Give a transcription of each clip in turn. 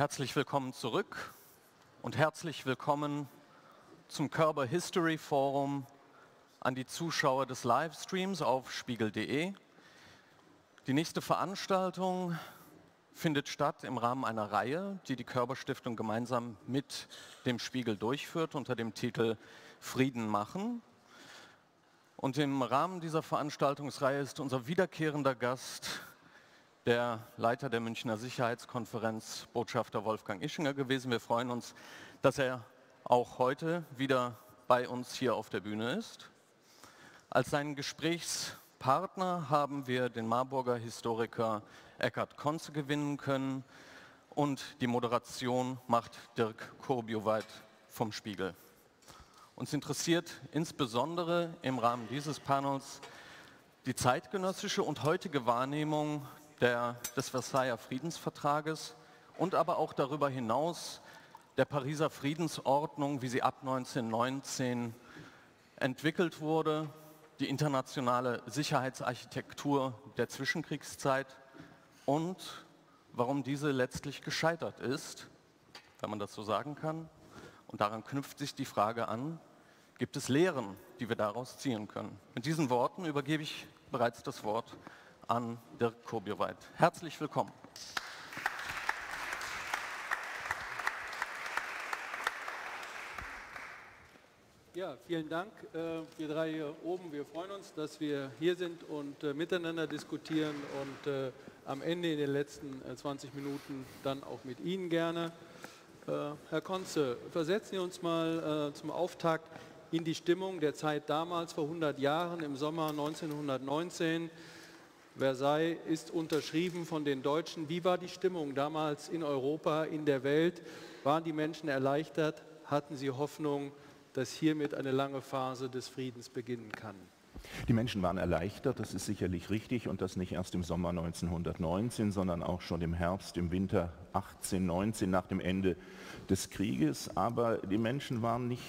Herzlich willkommen zurück und herzlich willkommen zum Körper History Forum an die Zuschauer des Livestreams auf spiegel.de. Die nächste Veranstaltung findet statt im Rahmen einer Reihe, die die Körperstiftung gemeinsam mit dem Spiegel durchführt unter dem Titel Frieden machen. Und im Rahmen dieser Veranstaltungsreihe ist unser wiederkehrender Gast der Leiter der Münchner Sicherheitskonferenz, Botschafter Wolfgang Ischinger gewesen. Wir freuen uns, dass er auch heute wieder bei uns hier auf der Bühne ist. Als seinen Gesprächspartner haben wir den Marburger Historiker Eckhard Konze gewinnen können und die Moderation macht Dirk Kurbioweit vom Spiegel. Uns interessiert insbesondere im Rahmen dieses Panels die zeitgenössische und heutige Wahrnehmung der, des Versailler Friedensvertrages und aber auch darüber hinaus der Pariser Friedensordnung, wie sie ab 1919 entwickelt wurde, die internationale Sicherheitsarchitektur der Zwischenkriegszeit und warum diese letztlich gescheitert ist, wenn man das so sagen kann. Und daran knüpft sich die Frage an, gibt es Lehren, die wir daraus ziehen können? Mit diesen Worten übergebe ich bereits das Wort an Dirk Kurbioweit. Herzlich willkommen. Ja, vielen Dank. Äh, wir drei hier oben, wir freuen uns, dass wir hier sind und äh, miteinander diskutieren und äh, am Ende in den letzten 20 Minuten dann auch mit Ihnen gerne. Herr Konze, versetzen Sie uns mal zum Auftakt in die Stimmung der Zeit damals, vor 100 Jahren, im Sommer 1919. Versailles ist unterschrieben von den Deutschen. Wie war die Stimmung damals in Europa, in der Welt? Waren die Menschen erleichtert? Hatten sie Hoffnung, dass hiermit eine lange Phase des Friedens beginnen kann? Die Menschen waren erleichtert, das ist sicherlich richtig und das nicht erst im Sommer 1919, sondern auch schon im Herbst, im Winter 18, 19 nach dem Ende des Krieges. Aber die Menschen waren nicht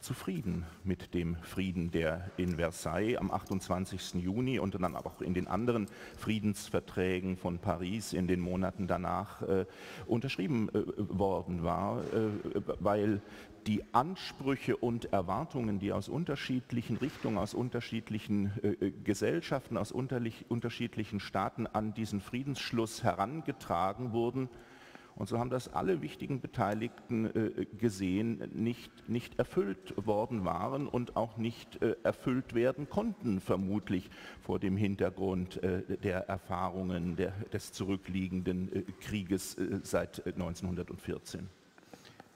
zufrieden mit dem Frieden, der in Versailles am 28. Juni und dann auch in den anderen Friedensverträgen von Paris in den Monaten danach äh, unterschrieben äh, worden war, äh, weil die Ansprüche und Erwartungen, die aus unterschiedlichen Richtungen, aus unterschiedlichen äh, Gesellschaften, aus unterschiedlichen Staaten an diesen Friedensschluss herangetragen wurden, und so haben das alle wichtigen Beteiligten äh, gesehen, nicht, nicht erfüllt worden waren und auch nicht äh, erfüllt werden konnten, vermutlich vor dem Hintergrund äh, der Erfahrungen der, des zurückliegenden Krieges seit 1914.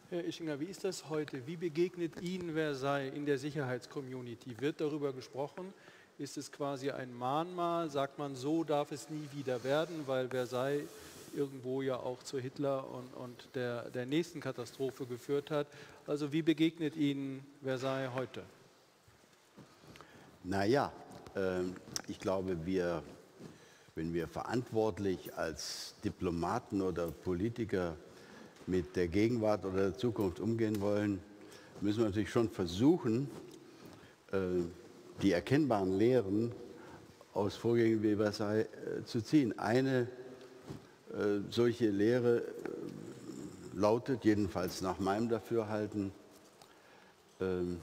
Herr Ischinger, wie ist das heute? Wie begegnet Ihnen Versailles in der Sicherheitscommunity? Wird darüber gesprochen? Ist es quasi ein Mahnmal? Sagt man, so darf es nie wieder werden, weil Versailles irgendwo ja auch zu Hitler und, und der, der nächsten Katastrophe geführt hat. Also wie begegnet Ihnen Versailles heute? Naja, äh, ich glaube, wir, wenn wir verantwortlich als Diplomaten oder Politiker mit der Gegenwart oder der Zukunft umgehen wollen, müssen wir natürlich schon versuchen, äh, die erkennbaren Lehren aus Vorgängen wie Versailles äh, zu ziehen. Eine solche Lehre äh, lautet, jedenfalls nach meinem Dafürhalten, ähm,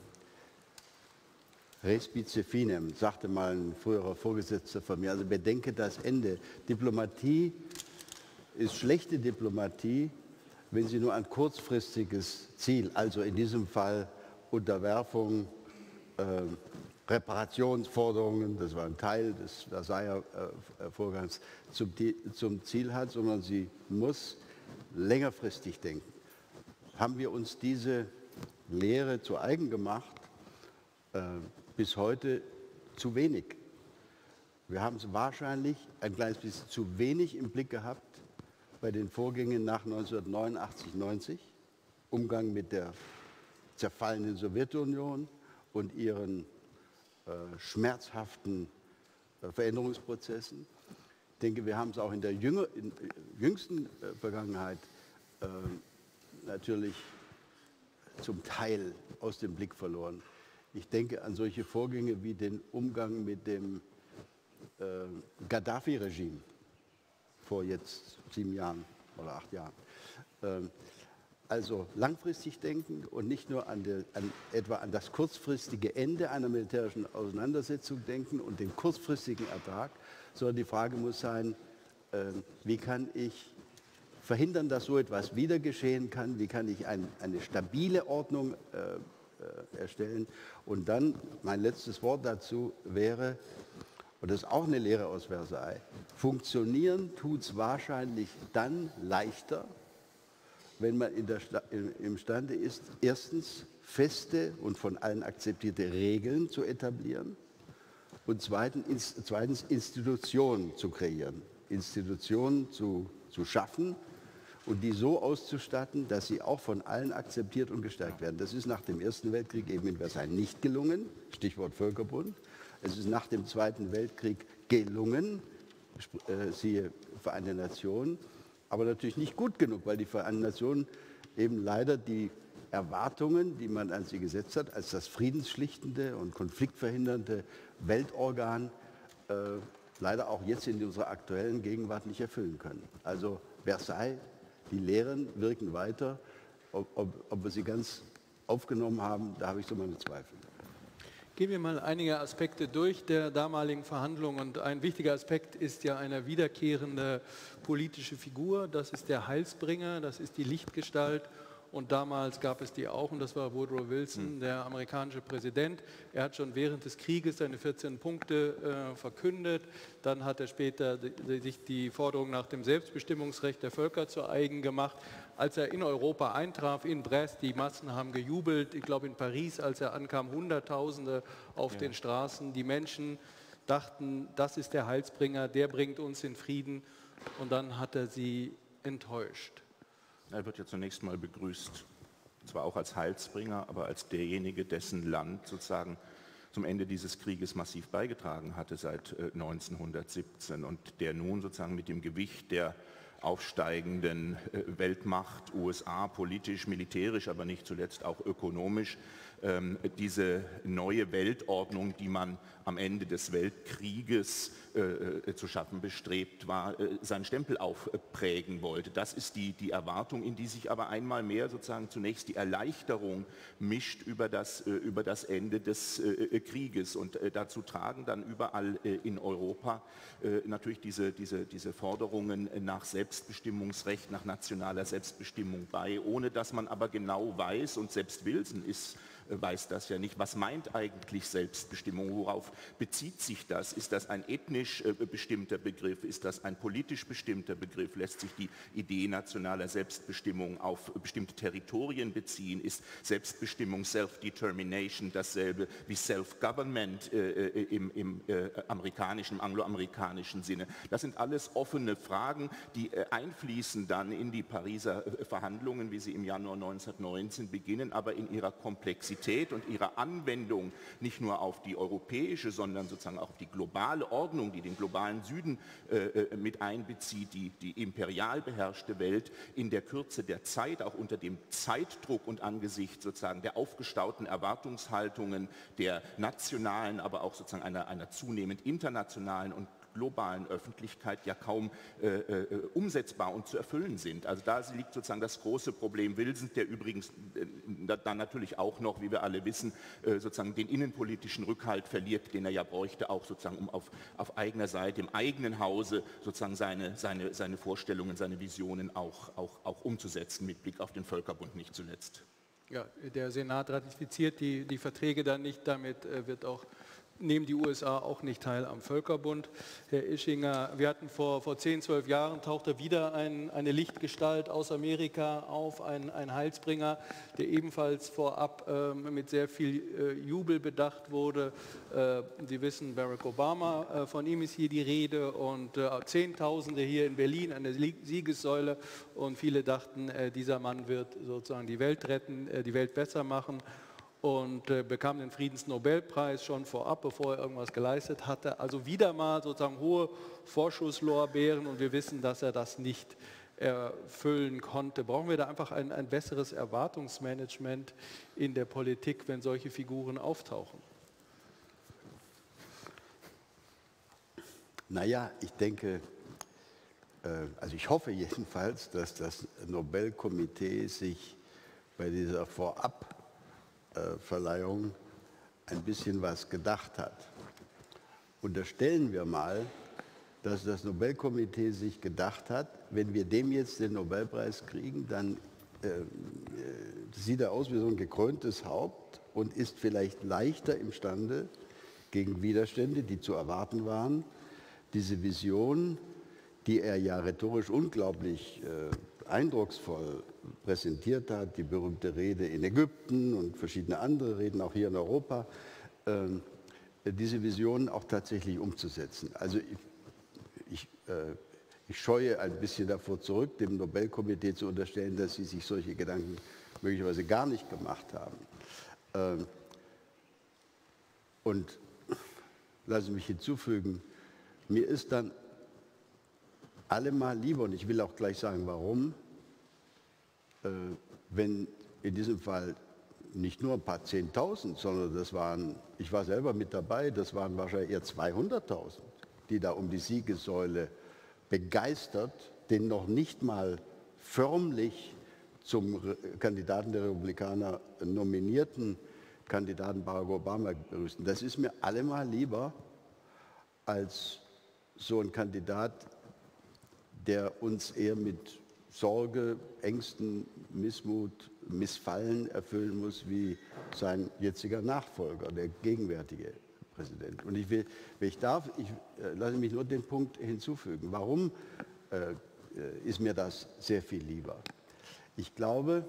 Respice finem, sagte mal ein früherer Vorgesetzter von mir. Also bedenke das Ende. Diplomatie ist schlechte Diplomatie, wenn sie nur ein kurzfristiges Ziel, also in diesem Fall Unterwerfung, äh, Reparationsforderungen, das war ein Teil des Versailler Vorgangs, zum, zum Ziel hat, sondern sie muss längerfristig denken. Haben wir uns diese Lehre zu eigen gemacht? Äh, bis heute zu wenig. Wir haben es wahrscheinlich ein kleines bisschen zu wenig im Blick gehabt bei den Vorgängen nach 1989, 90, Umgang mit der zerfallenen Sowjetunion und ihren schmerzhaften äh, Veränderungsprozessen. Ich denke, wir haben es auch in der in jüngsten äh, Vergangenheit natürlich zum Teil aus dem Blick verloren. Ich denke an solche Vorgänge wie den Umgang mit dem äh, Gaddafi-Regime vor jetzt sieben Jahren. oder acht Jahren. Ähm, also langfristig denken und nicht nur an, der, an, etwa an das kurzfristige Ende einer militärischen Auseinandersetzung denken und den kurzfristigen Ertrag, sondern die Frage muss sein, äh, wie kann ich verhindern, dass so etwas wieder geschehen kann, wie kann ich ein, eine stabile Ordnung äh, äh, erstellen. Und dann mein letztes Wort dazu wäre, und das ist auch eine Lehre aus Versailles, funktionieren tut es wahrscheinlich dann leichter, wenn man in der, imstande ist, erstens feste und von allen akzeptierte Regeln zu etablieren und zweitens, zweitens Institutionen zu kreieren, Institutionen zu, zu schaffen und die so auszustatten, dass sie auch von allen akzeptiert und gestärkt werden. Das ist nach dem Ersten Weltkrieg eben in Versailles nicht gelungen, Stichwort Völkerbund. Es ist nach dem Zweiten Weltkrieg gelungen, äh, siehe Vereinte Nationen, aber natürlich nicht gut genug, weil die Vereinten Nationen eben leider die Erwartungen, die man an sie gesetzt hat, als das friedensschlichtende und konfliktverhindernde Weltorgan, äh, leider auch jetzt in unserer aktuellen Gegenwart nicht erfüllen können. Also Versailles, die Lehren wirken weiter. Ob, ob, ob wir sie ganz aufgenommen haben, da habe ich so meine Zweifel. Gehen wir mal einige Aspekte durch der damaligen Verhandlungen. Und ein wichtiger Aspekt ist ja eine wiederkehrende politische Figur. Das ist der Heilsbringer, das ist die Lichtgestalt und damals gab es die auch, und das war Woodrow Wilson, hm. der amerikanische Präsident. Er hat schon während des Krieges seine 14 Punkte äh, verkündet. Dann hat er später die, sich die Forderung nach dem Selbstbestimmungsrecht der Völker zu eigen gemacht. Als er in Europa eintraf, in Brest, die Massen haben gejubelt. Ich glaube in Paris, als er ankam, Hunderttausende auf ja. den Straßen. Die Menschen dachten, das ist der Heilsbringer, der bringt uns in Frieden. Und dann hat er sie enttäuscht. Er wird ja zunächst mal begrüßt, zwar auch als Heilsbringer, aber als derjenige, dessen Land sozusagen zum Ende dieses Krieges massiv beigetragen hatte seit 1917 äh, und der nun sozusagen mit dem Gewicht der aufsteigenden äh, Weltmacht USA politisch, militärisch, aber nicht zuletzt auch ökonomisch ähm, diese neue Weltordnung, die man am Ende des Weltkrieges äh, äh, zu schaffen bestrebt war, äh, seinen Stempel aufprägen wollte. Das ist die, die Erwartung, in die sich aber einmal mehr sozusagen zunächst die Erleichterung mischt über das, über das Ende des Krieges. Und dazu tragen dann überall in Europa natürlich diese, diese, diese Forderungen nach Selbstbestimmungsrecht, nach nationaler Selbstbestimmung bei, ohne dass man aber genau weiß, und selbst Wilson ist weiß das ja nicht. Was meint eigentlich Selbstbestimmung? Worauf bezieht sich das? Ist das ein ethnisch äh, bestimmter Begriff? Ist das ein politisch bestimmter Begriff? Lässt sich die Idee nationaler Selbstbestimmung auf bestimmte Territorien beziehen? Ist Selbstbestimmung, Self-Determination dasselbe wie Self-Government äh, äh, im, im äh, amerikanischen, angloamerikanischen Sinne? Das sind alles offene Fragen, die äh, einfließen dann in die Pariser äh, Verhandlungen, wie sie im Januar 1919 beginnen, aber in ihrer Komplexität Komplexität und ihrer Anwendung nicht nur auf die europäische, sondern sozusagen auch auf die globale Ordnung, die den globalen Süden äh, äh, mit einbezieht, die, die imperial beherrschte Welt in der Kürze der Zeit, auch unter dem Zeitdruck und angesichts sozusagen der aufgestauten Erwartungshaltungen der nationalen, aber auch sozusagen einer, einer zunehmend internationalen und globalen Öffentlichkeit ja kaum äh, äh, umsetzbar und zu erfüllen sind. Also da liegt sozusagen das große Problem Wilson, der übrigens äh, dann natürlich auch noch, wie wir alle wissen, äh, sozusagen den innenpolitischen Rückhalt verliert, den er ja bräuchte, auch sozusagen um auf, auf eigener Seite, im eigenen Hause sozusagen seine, seine, seine Vorstellungen, seine Visionen auch, auch, auch umzusetzen, mit Blick auf den Völkerbund nicht zuletzt. Ja, der Senat ratifiziert die, die Verträge dann nicht, damit äh, wird auch nehmen die USA auch nicht teil am Völkerbund. Herr Ischinger, wir hatten vor, vor 10, 12 Jahren, tauchte wieder ein, eine Lichtgestalt aus Amerika auf, ein, ein Heilsbringer, der ebenfalls vorab äh, mit sehr viel äh, Jubel bedacht wurde. Äh, Sie wissen, Barack Obama, äh, von ihm ist hier die Rede und äh, Zehntausende hier in Berlin, eine Siegessäule und viele dachten, äh, dieser Mann wird sozusagen die Welt retten, die Welt besser machen und äh, bekam den Friedensnobelpreis schon vorab, bevor er irgendwas geleistet hatte. Also wieder mal sozusagen hohe Vorschusslorbeeren und wir wissen, dass er das nicht erfüllen konnte. Brauchen wir da einfach ein, ein besseres Erwartungsmanagement in der Politik, wenn solche Figuren auftauchen? Naja, ich denke, also ich hoffe jedenfalls, dass das Nobelkomitee sich bei dieser Vorabverleihung ein bisschen was gedacht hat. Unterstellen wir mal, dass das Nobelkomitee sich gedacht hat, wenn wir dem jetzt den Nobelpreis kriegen, dann äh, äh, sieht er aus wie so ein gekröntes Haupt und ist vielleicht leichter imstande, gegen Widerstände, die zu erwarten waren, diese Vision, die er ja rhetorisch unglaublich äh, eindrucksvoll präsentiert hat, die berühmte Rede in Ägypten und verschiedene andere Reden auch hier in Europa, äh, diese Vision auch tatsächlich umzusetzen. Also ich, ich, äh, ich scheue ein bisschen davor zurück, dem Nobelkomitee zu unterstellen, dass sie sich solche Gedanken möglicherweise gar nicht gemacht haben. Ähm, und lassen Sie mich hinzufügen, mir ist dann allemal lieber, und ich will auch gleich sagen, warum, äh, wenn in diesem Fall nicht nur ein paar Zehntausend, sondern das waren, ich war selber mit dabei, das waren wahrscheinlich eher 200.000, die da um die Siegessäule begeistert den noch nicht mal förmlich zum Kandidaten der Republikaner nominierten Kandidaten Barack Obama begrüßen. Das ist mir allemal lieber als so ein Kandidat, der uns eher mit Sorge, Ängsten, Missmut, Missfallen erfüllen muss wie sein jetziger Nachfolger, der gegenwärtige Präsident. Und ich will, wenn ich darf, ich äh, lasse mich nur den Punkt hinzufügen. Warum äh, ist mir das sehr viel lieber? Ich glaube,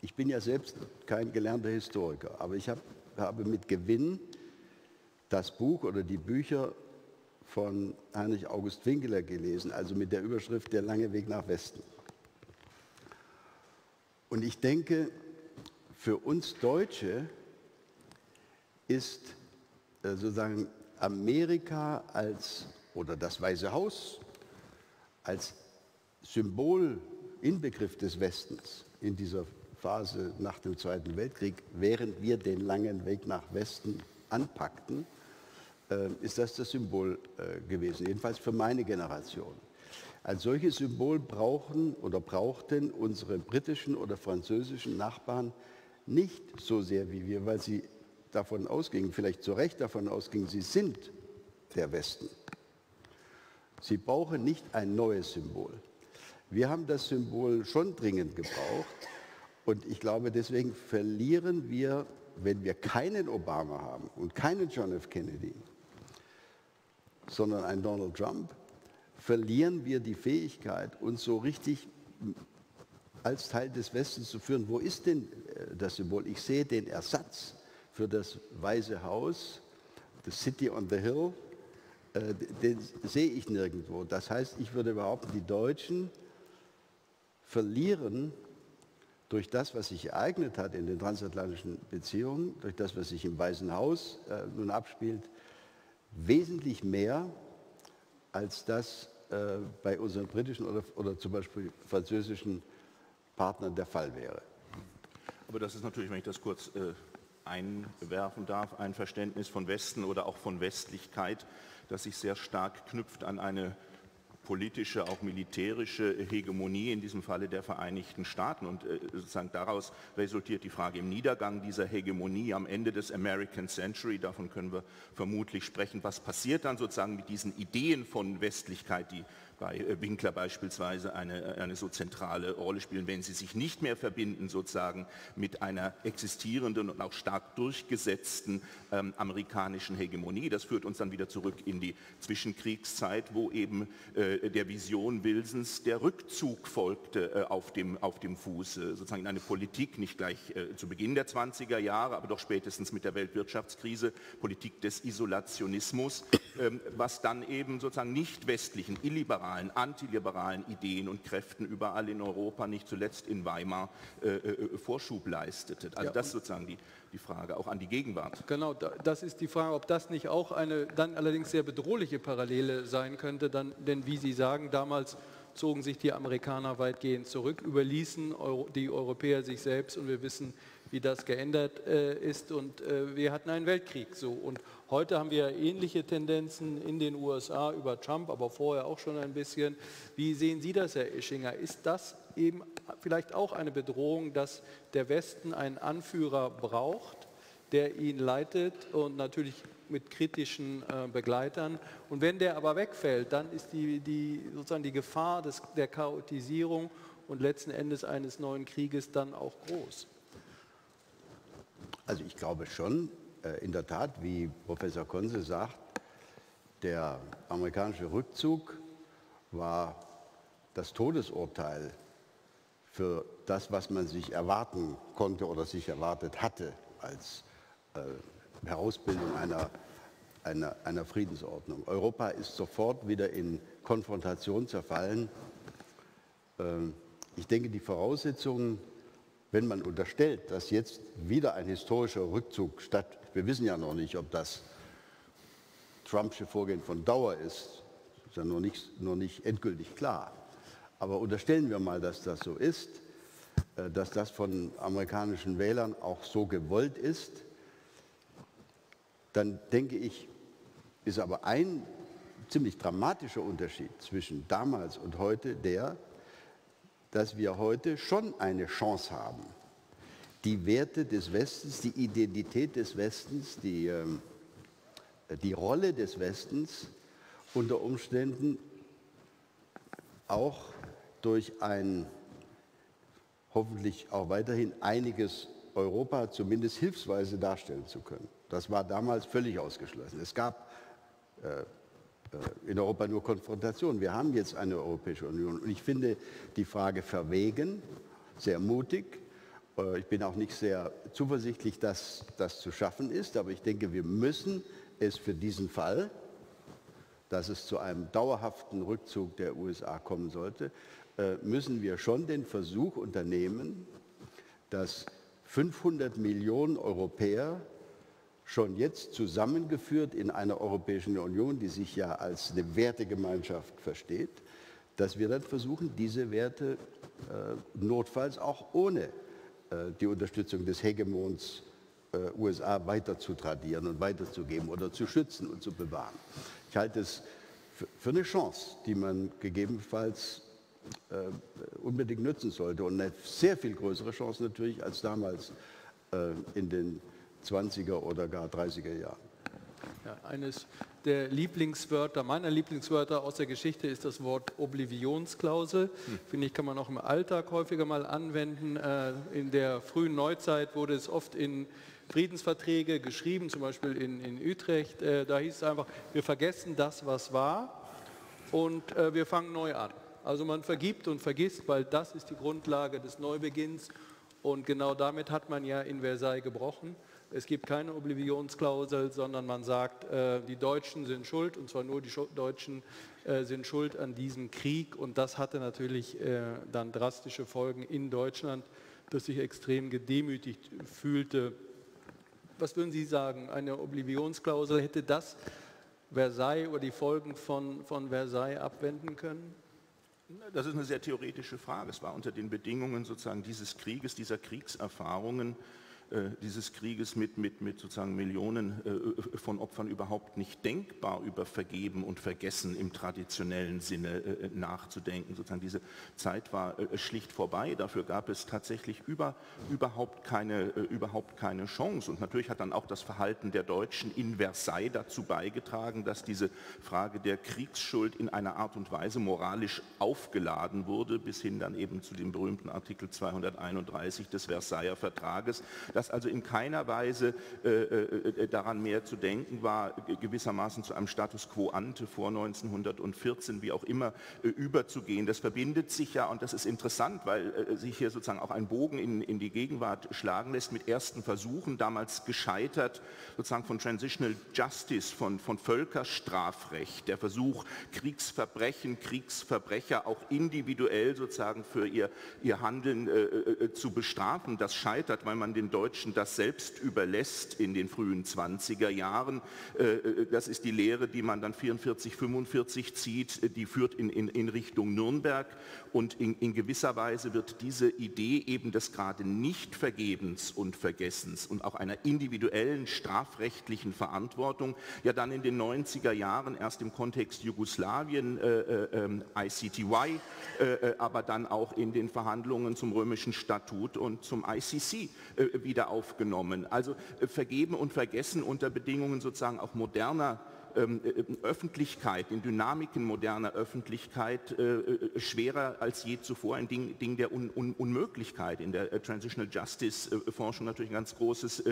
ich bin ja selbst kein gelernter Historiker, aber ich hab, habe mit Gewinn das Buch oder die Bücher von Heinrich August Winkeler gelesen, also mit der Überschrift Der lange Weg nach Westen. Und ich denke, für uns Deutsche ist äh, sozusagen Amerika als, oder das Weiße Haus als Symbol, Inbegriff des Westens in dieser Phase nach dem Zweiten Weltkrieg, während wir den langen Weg nach Westen anpackten, ist das das Symbol äh, gewesen, jedenfalls für meine Generation. Als solches Symbol brauchen oder brauchten unsere britischen oder französischen Nachbarn nicht so sehr wie wir, weil sie davon ausgingen, vielleicht zu Recht davon ausgingen, sie sind der Westen. Sie brauchen nicht ein neues Symbol. Wir haben das Symbol schon dringend gebraucht und ich glaube, deswegen verlieren wir, wenn wir keinen Obama haben und keinen John F. Kennedy, sondern einen Donald Trump, verlieren wir die Fähigkeit, uns so richtig als Teil des Westens zu führen. Wo ist denn äh, das Symbol? Ich sehe den Ersatz für das Weiße Haus, the City on the Hill, äh, den sehe ich nirgendwo. Das heißt, ich würde behaupten, die Deutschen verlieren durch das, was sich ereignet hat in den transatlantischen Beziehungen, durch das, was sich im Weißen Haus äh, nun abspielt, wesentlich mehr, als das äh, bei unseren britischen oder, oder zum Beispiel französischen Partnern der Fall wäre. Aber das ist natürlich, wenn ich das kurz äh, einwerfen darf, ein Verständnis von Westen oder auch von Westlichkeit, das sich sehr stark knüpft an eine politische, auch militärische Hegemonie, in diesem Falle der Vereinigten Staaten. Und äh, sozusagen daraus resultiert die Frage im Niedergang dieser Hegemonie am Ende des American Century, davon können wir vermutlich sprechen, was passiert dann sozusagen mit diesen Ideen von Westlichkeit, die bei äh, Winkler beispielsweise eine, eine so zentrale Rolle spielen, wenn sie sich nicht mehr verbinden sozusagen mit einer existierenden und auch stark durchgesetzten ähm, amerikanischen Hegemonie. Das führt uns dann wieder zurück in die Zwischenkriegszeit, wo eben äh, der Vision Wilsons der Rückzug folgte äh, auf, dem, auf dem Fuße, sozusagen in eine Politik, nicht gleich äh, zu Beginn der 20er Jahre, aber doch spätestens mit der Weltwirtschaftskrise, Politik des Isolationismus, ähm, was dann eben sozusagen nicht westlichen, illiberalen liberalen, antiliberalen Ideen und Kräften überall in Europa, nicht zuletzt in Weimar, äh, äh, Vorschub leistete. Also ja, das sozusagen die, die Frage, auch an die Gegenwart. Genau, das ist die Frage, ob das nicht auch eine dann allerdings sehr bedrohliche Parallele sein könnte, dann, denn wie Sie sagen, damals zogen sich die Amerikaner weitgehend zurück, überließen die Europäer sich selbst und wir wissen, wie das geändert äh, ist und äh, wir hatten einen Weltkrieg. So. Und heute haben wir ähnliche Tendenzen in den USA über Trump, aber vorher auch schon ein bisschen. Wie sehen Sie das, Herr Ischinger? Ist das eben vielleicht auch eine Bedrohung, dass der Westen einen Anführer braucht, der ihn leitet und natürlich mit kritischen äh, Begleitern. Und wenn der aber wegfällt, dann ist die, die, sozusagen die Gefahr des, der Chaotisierung und letzten Endes eines neuen Krieges dann auch groß. Also ich glaube schon, äh, in der Tat, wie Professor Konse sagt, der amerikanische Rückzug war das Todesurteil für das, was man sich erwarten konnte oder sich erwartet hatte als äh, Herausbildung einer, einer, einer Friedensordnung. Europa ist sofort wieder in Konfrontation zerfallen. Ähm, ich denke, die Voraussetzungen wenn man unterstellt, dass jetzt wieder ein historischer Rückzug statt, wir wissen ja noch nicht, ob das Trumpsche Vorgehen von Dauer ist, ist ja noch nicht, noch nicht endgültig klar. Aber unterstellen wir mal, dass das so ist, äh, dass das von amerikanischen Wählern auch so gewollt ist, dann denke ich, ist aber ein ziemlich dramatischer Unterschied zwischen damals und heute der, dass wir heute schon eine Chance haben, die Werte des Westens, die Identität des Westens, die, ähm, die Rolle des Westens unter Umständen auch durch ein hoffentlich auch weiterhin einiges Europa zumindest hilfsweise darstellen zu können. Das war damals völlig ausgeschlossen. Es gab äh, in Europa nur Konfrontation. Wir haben jetzt eine Europäische Union. Und ich finde die Frage verwegen, sehr mutig. Äh, ich bin auch nicht sehr zuversichtlich, dass das zu schaffen ist, aber ich denke, wir müssen es für diesen Fall, dass es zu einem dauerhaften Rückzug der USA kommen sollte, äh, müssen wir schon den Versuch unternehmen, dass 500 Millionen Europäer schon jetzt zusammengeführt in einer Europäischen Union, die sich ja als eine Wertegemeinschaft versteht, dass wir dann versuchen, diese Werte äh, notfalls auch ohne äh, die Unterstützung des Hegemons äh, USA weiter zu tradieren und weiterzugeben oder zu schützen und zu bewahren. Ich halte es für, eine Chance, die man gegebenenfalls äh, unbedingt nutzen sollte und eine sehr viel größere Chance natürlich als damals äh, in den 20er oder gar 30er Jahren. Ja, eines der Lieblingswörter, meiner Lieblingswörter aus der Geschichte ist das Wort Oblivionsklausel. Hm. Finde ich, kann man auch im Alltag häufiger mal anwenden. Äh, in der frühen Neuzeit wurde es oft in Friedensverträge geschrieben, zum Beispiel in, in Utrecht. Äh, da hieß es einfach, wir vergessen das, was war und äh, wir fangen neu an. Also man vergibt und vergisst, weil das ist die Grundlage des Neubeginns. Und genau damit hat man ja in Versailles gebrochen. Es gibt keine Oblivionsklausel, sondern man sagt, äh, die Deutschen sind schuld, und zwar nur die Deutschen äh, sind schuld an diesem Krieg. Und das hatte natürlich äh, dann drastische Folgen in Deutschland, das sich extrem gedemütigt fühlte. Was würden Sie sagen, eine Oblivionsklausel, hätte das Versailles oder die Folgen von, von Versailles abwenden können? Das ist eine sehr theoretische Frage. Es war unter den Bedingungen sozusagen dieses Krieges, dieser Kriegserfahrungen, dieses Krieges mit, mit, mit sozusagen Millionen äh, von Opfern überhaupt nicht denkbar über Vergeben und Vergessen im traditionellen Sinne äh, nachzudenken. Sozusagen diese Zeit war schlicht vorbei. Dafür gab es tatsächlich über, überhaupt, keine, überhaupt keine Chance. Und natürlich hat dann auch das Verhalten der Deutschen in Versailles dazu beigetragen, dass diese Frage der Kriegsschuld in einer Art und Weise moralisch aufgeladen wurde, bis hin dann eben zu dem berühmten Artikel 231 des Versailler Vertrages, dass also in keiner Weise äh, äh, daran mehr zu denken war, gewissermaßen zu einem Status quo ante vor 1914, wie auch immer, äh, überzugehen. Das verbindet sich ja, und das ist interessant, weil äh, sich hier sozusagen auch ein Bogen in, in die Gegenwart schlagen lässt mit ersten Versuchen, damals gescheitert, sozusagen von Transitional Justice, von, von Völkerstrafrecht, der Versuch, Kriegsverbrechen, Kriegsverbrecher auch individuell sozusagen für ihr, ihr Handeln äh, äh, zu bestrafen. Das scheitert, weil man den Deutschen Deutschen das selbst überlässt in den frühen 20er Jahren. Das ist die Lehre, die man dann 44, 45 zieht, die führt in, in, in Richtung Nürnberg und in, in gewisser Weise wird diese Idee eben des gerade Nichtvergebens und Vergessens und auch einer individuellen strafrechtlichen Verantwortung ja dann in den 90er Jahren erst im Kontext Jugoslawien, äh, äh, ICTY, äh, äh, aber dann auch in den Verhandlungen zum römischen Statut und zum ICC äh, wieder aufgenommen. Also äh, vergeben und vergessen unter Bedingungen sozusagen auch moderner ähm, äh, Öffentlichkeit, in Dynamiken moderner Öffentlichkeit äh, äh, schwerer als je zuvor, ein Ding, Ding der Un Un Unmöglichkeit. In der Transitional Justice Forschung natürlich ein ganz großes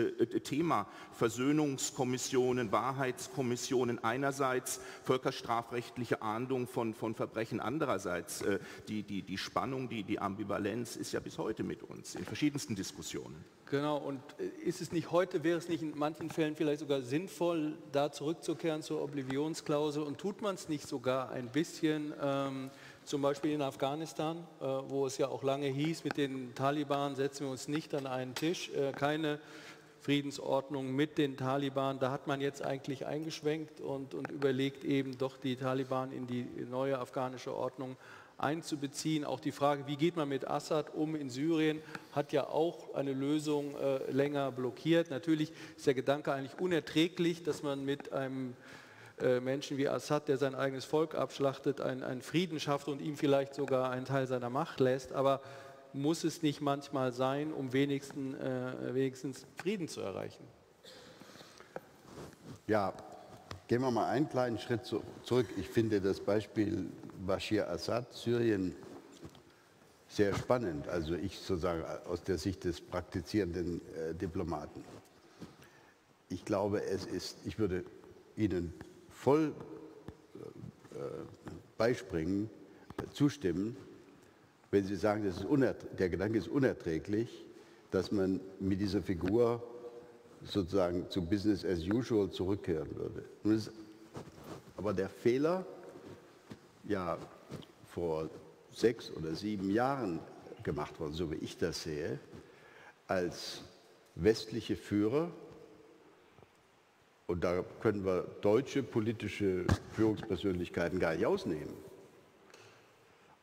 Thema. Versöhnungskommissionen, Wahrheitskommissionen einerseits, völkerstrafrechtliche Ahndung von, von Verbrechen andererseits. Die, die, die Spannung, die, die Ambivalenz ist ja bis heute mit uns in verschiedensten Diskussionen. Genau, und ist es nicht heute, wäre es nicht in manchen Fällen vielleicht sogar sinnvoll, da zurückzukehren zur Oblivionsklausel und tut man es nicht sogar ein bisschen, ähm, zum Beispiel in Afghanistan, äh, wo es ja auch lange hieß, mit den Taliban setzen wir uns nicht an einen Tisch, äh, keine Friedensordnung mit den Taliban. Da hat man jetzt eigentlich eingeschwenkt und, und überlegt eben doch die Taliban in die neue afghanische Ordnung einzubeziehen. Auch die Frage, wie geht man mit Assad um in Syrien, hat ja auch eine Lösung äh, länger blockiert. Natürlich ist der Gedanke eigentlich unerträglich, dass man mit einem äh, Menschen wie Assad, der sein eigenes Volk abschlachtet, einen, einen Frieden schafft und ihm vielleicht sogar einen Teil seiner Macht lässt. Aber muss es nicht manchmal sein, um wenigstens, äh, wenigstens Frieden zu erreichen? Ja, gehen wir mal einen kleinen Schritt zurück. Ich finde das Beispiel Bashir Assad, Syrien, sehr spannend. Also ich sozusagen aus der Sicht des praktizierenden äh, Diplomaten. Ich glaube, es ist, ich würde Ihnen voll äh, beispringen, äh, zustimmen, wenn Sie sagen, das ist der Gedanke ist unerträglich, dass man mit dieser Figur sozusagen zu Business as usual zurückkehren würde. aber der Fehler, ja vor sechs oder sieben Jahren gemacht worden, so wie ich das sehe, als westliche Führer, und da können wir deutsche politische Führungspersönlichkeiten gar nicht ausnehmen,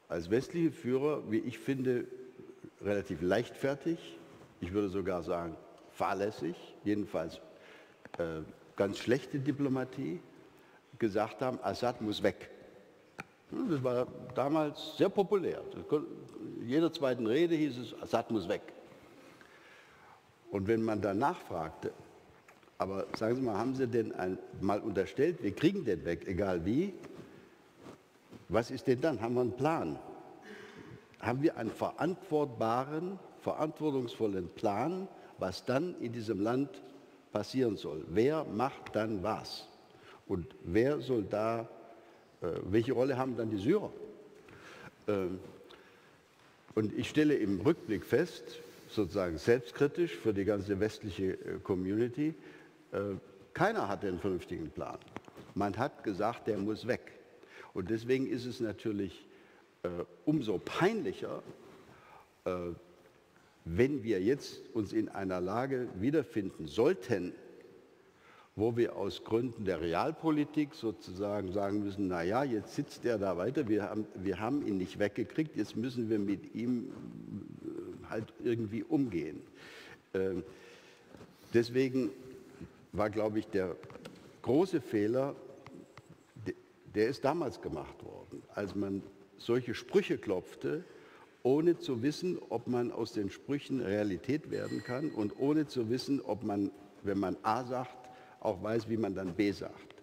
als westliche Führer, wie ich finde, relativ leichtfertig, ich würde sogar sagen fahrlässig, jedenfalls äh, ganz schlechte Diplomatie, gesagt haben, Assad muss weg. Das war damals sehr populär. Jeder zweiten Rede hieß es, Assad muss weg. Und wenn man dann nachfragte, aber sagen Sie mal, haben Sie denn ein, mal unterstellt, wir kriegen den weg, egal wie? Was ist denn dann? Haben wir einen Plan? Haben wir einen verantwortbaren, verantwortungsvollen Plan, was dann in diesem Land passieren soll? Wer macht dann was? Und wer soll da äh, welche Rolle haben dann die Syrer? Ähm, und ich stelle im Rückblick fest, sozusagen selbstkritisch für die ganze westliche äh, Community, äh, keiner hat einen vernünftigen Plan. Man hat gesagt, der muss weg. Und deswegen ist es natürlich umso peinlicher, wenn wir jetzt uns in einer Lage wiederfinden sollten, wo wir aus Gründen der Realpolitik sozusagen sagen müssen, naja, jetzt sitzt er da weiter, wir haben, wir haben ihn nicht weggekriegt, jetzt müssen wir mit ihm äh, halt irgendwie umgehen. Ähm, deswegen war, glaube ich, der große Fehler, der ist damals gemacht worden, als man solche Sprüche klopfte, ohne zu wissen, ob man aus den Sprüchen Realität werden kann und ohne zu wissen, ob man, wenn man A sagt, auch weiß, wie man dann B sagt.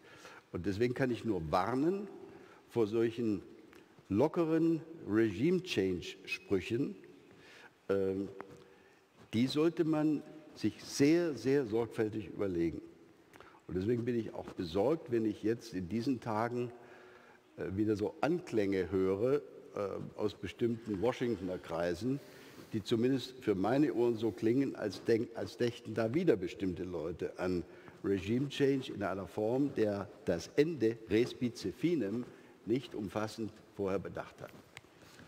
Und deswegen kann ich nur warnen vor solchen lockeren Regime-Change-Sprüchen. Ähm, die sollte man sich sehr, sehr sorgfältig überlegen. Und deswegen bin ich auch besorgt, wenn ich jetzt in diesen Tagen äh, wieder so Anklänge höre aus bestimmten Washingtoner Kreisen, die zumindest für meine Ohren so klingen, als, denk, als dächten da wieder bestimmte Leute an Regime Change in einer Form, der das Ende respice finem nicht umfassend vorher bedacht hat.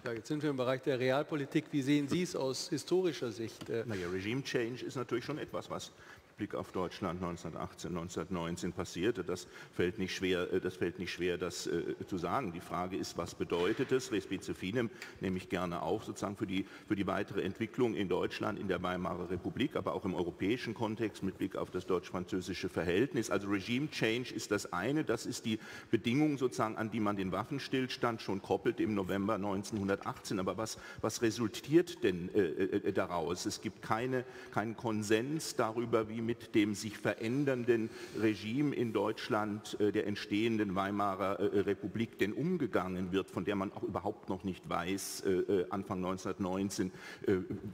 Ja, jetzt sind wir im Bereich der Realpolitik. Wie sehen Sie es aus historischer Sicht? Naja, Regime Change ist natürlich schon etwas, was Blick auf Deutschland 1918, 1919 passierte. Das fällt nicht schwer, äh, das, fällt nicht schwer, das äh, zu sagen. Die Frage ist, was bedeutet es? Respice finem nehme ich gerne auf, sozusagen für die, für die weitere Entwicklung in Deutschland, in der Weimarer Republik, aber auch im europäischen Kontext mit Blick auf das deutsch-französische Verhältnis. Also Regime Change ist das eine, das ist die Bedingung sozusagen, an die man den Waffenstillstand schon koppelt im November 1918. Aber was, was resultiert denn äh, äh, daraus? Es gibt keine, keinen Konsens darüber, wie mit dem sich verändernden Regime in Deutschland äh, der entstehenden Weimarer äh, Republik denn umgegangen wird, von der man auch überhaupt noch nicht weiß, äh, Anfang 1919,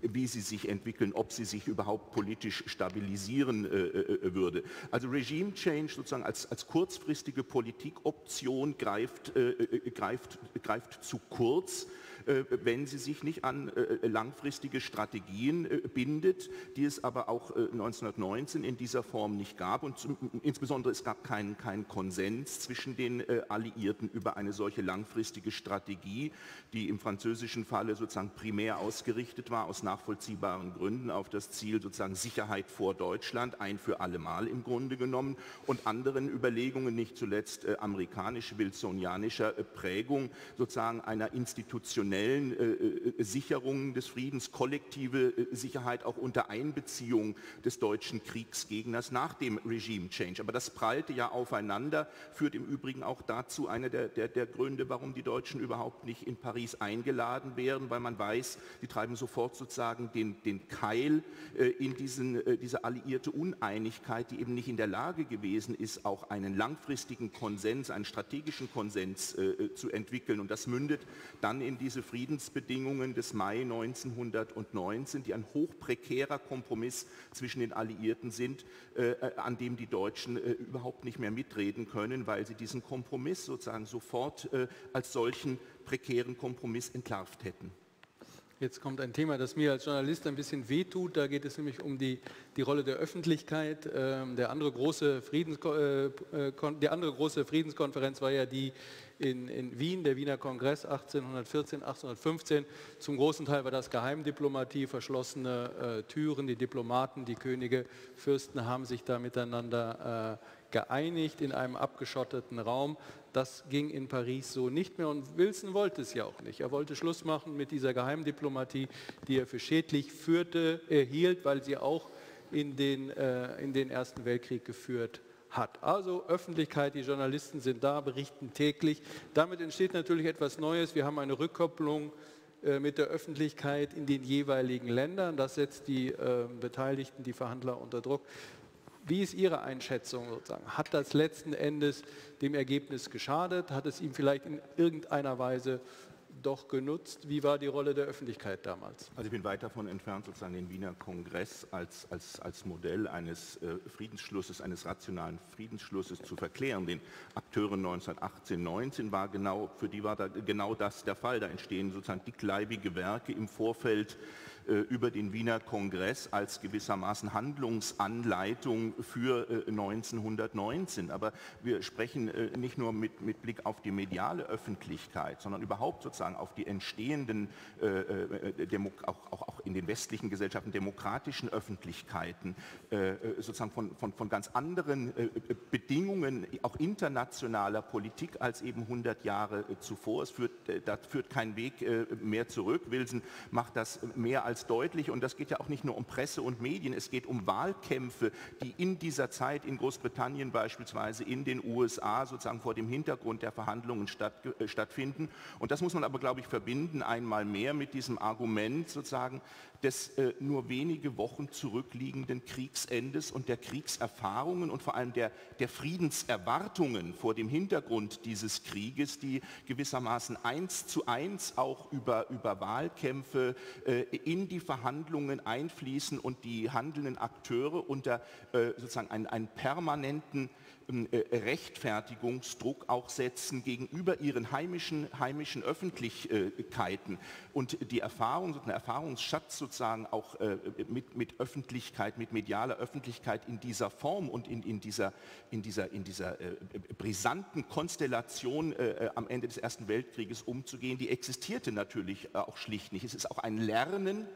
wie sie sich entwickeln, ob sie sich überhaupt politisch stabilisieren würde. Also Regime Change sozusagen als, als kurzfristige Politikoption greift, greift, greift zu kurz. Äh, wenn sie sich nicht an äh, langfristige Strategien äh, bindet, die es aber auch 1919 in dieser Form nicht gab. Und insbesondere es gab keinen, keinen Konsens zwischen den Alliierten über eine solche langfristige Strategie, die im französischen Falle sozusagen primär ausgerichtet war, aus nachvollziehbaren Gründen auf das Ziel sozusagen Sicherheit vor Deutschland, ein für alle Mal im Grunde genommen, und anderen Überlegungen, nicht zuletzt amerikanisch-wilsonianischer Prägung, sozusagen einer institutionellen institutionellen äh, äh, Sicherungen des Friedens, kollektive äh, Sicherheit auch unter Einbeziehung des deutschen Kriegsgegners nach dem Regime Change. Aber das prallte ja aufeinander, führt im Übrigen auch dazu, einer der, der, der Gründe, warum die Deutschen überhaupt nicht in Paris eingeladen werden, weil man weiß, die treiben sofort sozusagen den, den Keil äh, in diesen, äh, diese alliierte Uneinigkeit, die eben nicht in der Lage gewesen ist, auch einen langfristigen Konsens, einen strategischen Konsens zu entwickeln. Und das mündet dann in diese Friedensbedingungen des Mai 1919, die ein hochprekärer Kompromiss zwischen den Alliierten sind, äh, an dem die Deutschen äh, überhaupt nicht mehr mitreden können, weil sie diesen Kompromiss sozusagen sofort äh, als solchen prekären Kompromiss entlarvt hätten. Jetzt kommt ein Thema, das mir als Journalist ein bisschen wehtut. Da geht es nämlich um die, die Rolle der Öffentlichkeit. Ähm, der andere große äh, äh, die andere große Friedenskonferenz war ja die in, in, Wien, der Wiener Kongress 1814, 1815. Zum großen Teil war das Geheimdiplomatie, verschlossene äh, Türen. Die Diplomaten, die Könige, Fürsten haben sich da miteinander äh, geeinigt in einem abgeschotteten Raum. Das ging in Paris so nicht mehr und Wilson wollte es ja auch nicht. Er wollte Schluss machen mit dieser Geheimdiplomatie, die er für schädlich führte, erhielt, weil sie auch in den, äh, in den Ersten Weltkrieg geführt hat. Also Öffentlichkeit, die Journalisten sind da, berichten täglich. Damit entsteht natürlich etwas Neues. Wir haben eine Rückkopplung äh, mit der Öffentlichkeit in den jeweiligen Ländern. Das setzt die äh, Beteiligten, die Verhandler unter Druck. Wie ist Ihre Einschätzung sozusagen? Hat das letzten Endes dem Ergebnis geschadet? Hat es ihm vielleicht in irgendeiner Weise doch genutzt? Wie war die Rolle der Öffentlichkeit damals? Also ich bin weit davon entfernt, sozusagen den Wiener Kongress als, als, als Modell eines äh, Friedensschlusses, eines rationalen Friedensschlusses zu verklären. Den Akteuren 1918, 19 war genau, für die war da genau das der Fall. Da entstehen sozusagen dickleibige Werke im Vorfeld über den Wiener Kongress als gewissermaßen Handlungsanleitung für 1919. Äh, Aber wir sprechen äh, nicht nur mit, mit Blick auf die mediale Öffentlichkeit, sondern überhaupt sozusagen auf die entstehenden, auch, auch, auch in den westlichen Gesellschaften, demokratischen Öffentlichkeiten, sozusagen von, von, von ganz anderen Bedingungen, auch internationaler Politik als eben 100 Jahre zuvor. Es führt, da führt kein Weg mehr zurück. Wilson macht das mehr als als deutlich, und das geht ja auch nicht nur um Presse und Medien, es geht um Wahlkämpfe, die in dieser Zeit in Großbritannien beispielsweise, in den USA sozusagen vor dem Hintergrund der Verhandlungen statt, äh, stattfinden. Und das muss man aber, glaube ich, verbinden einmal mehr mit diesem Argument sozusagen, des äh, nur wenige Wochen zurückliegenden Kriegsendes und der Kriegserfahrungen und vor allem der, der Friedenserwartungen vor dem Hintergrund dieses Krieges, die gewissermaßen eins zu eins auch über, über Wahlkämpfe äh, in die Verhandlungen einfließen und die handelnden Akteure unter äh, sozusagen einen, einen permanenten Rechtfertigungsdruck auch setzen gegenüber ihren heimischen, heimischen Öffentlichkeiten und die Erfahrung, ein Erfahrungsschatz sozusagen auch äh, mit, mit Öffentlichkeit, mit medialer Öffentlichkeit in dieser Form und in, in dieser, in dieser, in dieser äh, brisanten Konstellation äh, am Ende des Ersten Weltkrieges umzugehen, die existierte natürlich auch schlicht nicht. Es ist auch ein Lernen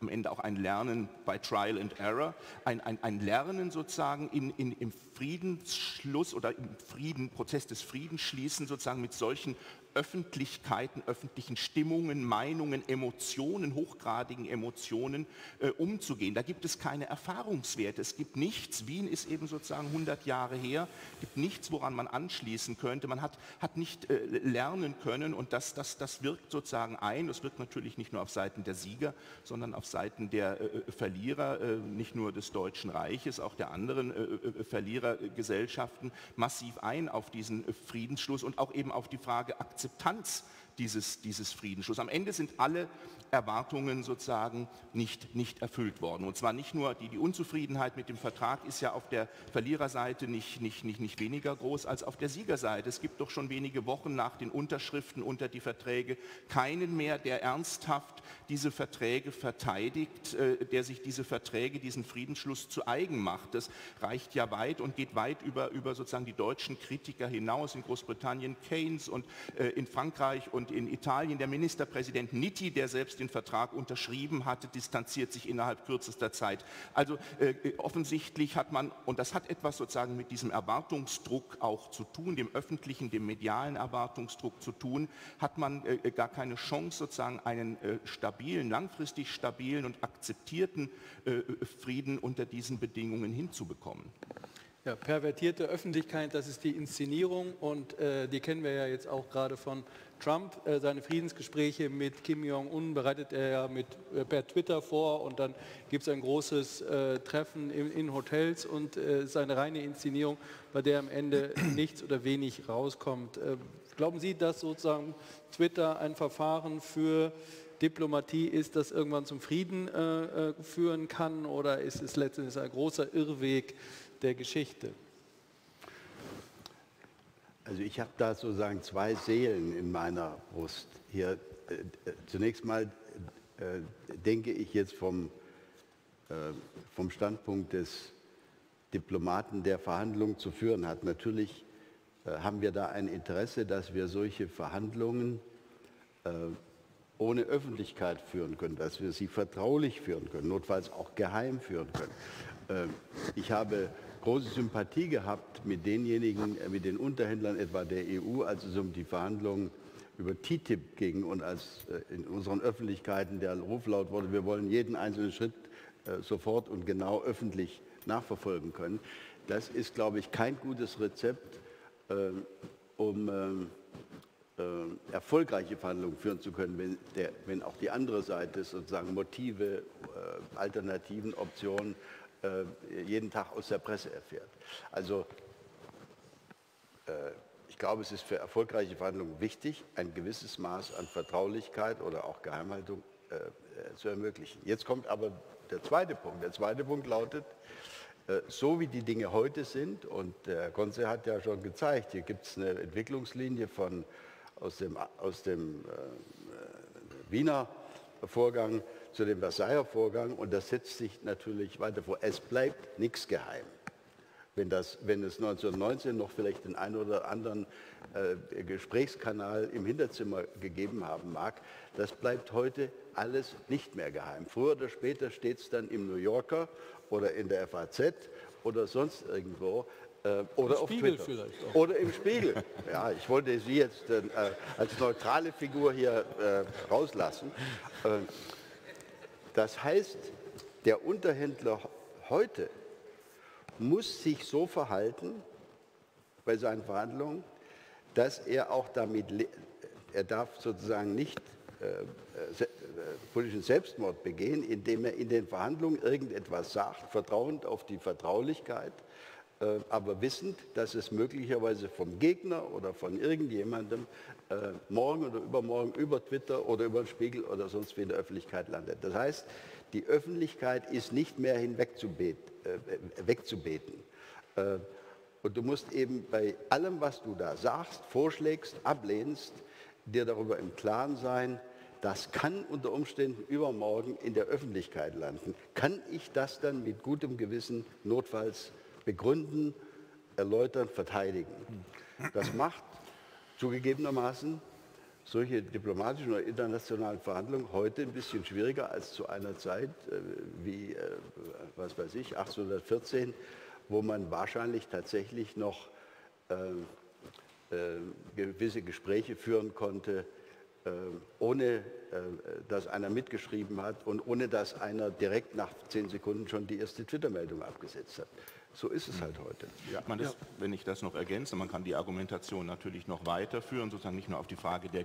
am Ende auch ein Lernen bei Trial and Error, ein, ein, ein Lernen sozusagen in, in, im Friedensschluss oder im Frieden, Prozess des Friedensschließen sozusagen mit solchen Öffentlichkeiten, öffentlichen Stimmungen, Meinungen, Emotionen, hochgradigen Emotionen äh, umzugehen. Da gibt es keine Erfahrungswerte. Es gibt nichts, Wien ist eben sozusagen 100 Jahre her, gibt nichts, woran man anschließen könnte. Man hat, hat nicht äh, lernen können und das, das, das wirkt sozusagen ein. Das wirkt natürlich nicht nur auf Seiten der Sieger, sondern auf Seiten der äh, Verlierer, äh, nicht nur des Deutschen Reiches, auch der anderen äh, äh, Verlierergesellschaften massiv ein auf diesen Friedensschluss und auch eben auf die Frage Akzeptanz dieses, dieses Friedensschlusses. Am Ende sind alle Erwartungen sozusagen nicht, nicht erfüllt worden. Und zwar nicht nur die, die Unzufriedenheit mit dem Vertrag ist ja auf der Verliererseite nicht, nicht, nicht, nicht weniger groß als auf der Siegerseite. Es gibt doch schon wenige Wochen nach den Unterschriften unter die Verträge keinen mehr, der ernsthaft diese Verträge verteidigt, äh, der sich diese Verträge, diesen Friedensschluss zu eigen macht. Das reicht ja weit und geht weit über, über sozusagen die deutschen Kritiker hinaus. In Großbritannien Keynes und äh, in Frankreich und in Italien der Ministerpräsident Nitti, der selbst den Vertrag unterschrieben hatte, distanziert sich innerhalb kürzester Zeit. Also äh, offensichtlich hat man, und das hat etwas sozusagen mit diesem Erwartungsdruck auch zu tun, dem öffentlichen, dem medialen Erwartungsdruck zu tun, hat man äh, gar keine Chance, sozusagen einen äh, stabilen, langfristig stabilen und akzeptierten äh, Frieden unter diesen Bedingungen hinzubekommen. Ja, pervertierte Öffentlichkeit, das ist die Inszenierung und äh, die kennen wir ja jetzt auch gerade von Trump. Äh, seine Friedensgespräche mit Kim Jong-un bereitet er ja mit, äh, per Twitter vor und dann gibt es ein großes äh, Treffen in, in, Hotels und äh, seine reine Inszenierung, bei der am Ende nichts oder wenig rauskommt. Äh, glauben Sie, dass sozusagen Twitter ein Verfahren für Diplomatie ist, das irgendwann zum Frieden führen kann oder ist es letztendlich ein großer Irrweg? Der Geschichte? Also ich habe da sozusagen zwei Seelen in meiner Brust. Hier äh, äh zunächst mal äh, denke ich jetzt vom, äh, vom Standpunkt des Diplomaten, der Verhandlungen zu führen hat. Natürlich äh, haben wir da ein Interesse, dass wir solche Verhandlungen äh, ohne Öffentlichkeit führen können, dass wir sie vertraulich führen können, notfalls auch geheim führen können. Ich habe große Sympathie gehabt mit denjenigen, äh, mit den Unterhändlern etwa der EU, als es um die Verhandlungen über TTIP ging und als äh, in unseren Öffentlichkeiten der Ruf laut wurde, wir wollen jeden einzelnen Schritt äh, sofort und genau öffentlich nachverfolgen können. Das ist, glaube ich, kein gutes Rezept, um erfolgreiche Verhandlungen führen zu können, wenn, der, wenn, auch die andere Seite sozusagen Motive, Alternativen, Optionen jeden Tag aus der Presse erfährt. Also äh, ich glaube, es ist für erfolgreiche Verhandlungen wichtig, ein gewisses Maß an Vertraulichkeit oder auch Geheimhaltung äh, zu ermöglichen. Jetzt kommt aber der zweite Punkt. Der zweite Punkt lautet, so wie die Dinge heute sind, und Herr Konze hat ja schon gezeigt, hier gibt es eine Entwicklungslinie von, aus dem, aus dem äh, Wiener Vorgang zu dem Versailler Vorgang und das setzt sich natürlich weiter vor. Es bleibt nichts geheim. Wenn, das, wenn es 1919 noch vielleicht den einen oder anderen äh, Gesprächskanal im Hinterzimmer gegeben haben mag, das bleibt heute alles nicht mehr geheim. Früher oder später steht es dann im New Yorker oder in der FAZ oder sonst irgendwo. Äh, oder Im auf Spiegel Twitter. vielleicht auch. Oder im Spiegel. Ja, ich wollte Sie jetzt äh, als neutrale Figur hier äh, rauslassen. Das heißt, der Unterhändler heute muss sich so verhalten bei seinen Verhandlungen, dass er auch damit, er darf sozusagen nicht äh, äh, politischen Selbstmord begehen, indem er in den Verhandlungen irgendetwas sagt, vertrauend auf die Vertraulichkeit, aber wissend, dass es möglicherweise vom Gegner oder von irgendjemandem äh, morgen oder übermorgen über Twitter oder über den Spiegel oder sonst wie in der Öffentlichkeit landet. Das heißt, die Öffentlichkeit ist nicht mehr hinwegzubeten. Äh, wegzubeten. Äh, und du musst eben bei allem, was du da sagst, vorschlägst, ablehnst, dir darüber im Klaren sein, das kann unter Umständen übermorgen in der Öffentlichkeit landen. Kann ich das dann mit gutem Gewissen notfalls begründen, erläutern, verteidigen? Das macht zugegebenermaßen solche diplomatischen oder internationalen Verhandlungen heute ein bisschen schwieriger als zu einer Zeit äh, wie, äh, was weiß ich, 1814, wo man wahrscheinlich tatsächlich noch äh, gewisse Gespräche führen konnte, ohne dass einer mitgeschrieben hat und ohne dass einer direkt nach zehn Sekunden schon die erste Twitter-Meldung abgesetzt hat. So ist es halt heute. Ja, man ist, wenn ich das noch ergänze, man kann die Argumentation natürlich noch weiterführen, sozusagen nicht nur auf die Frage der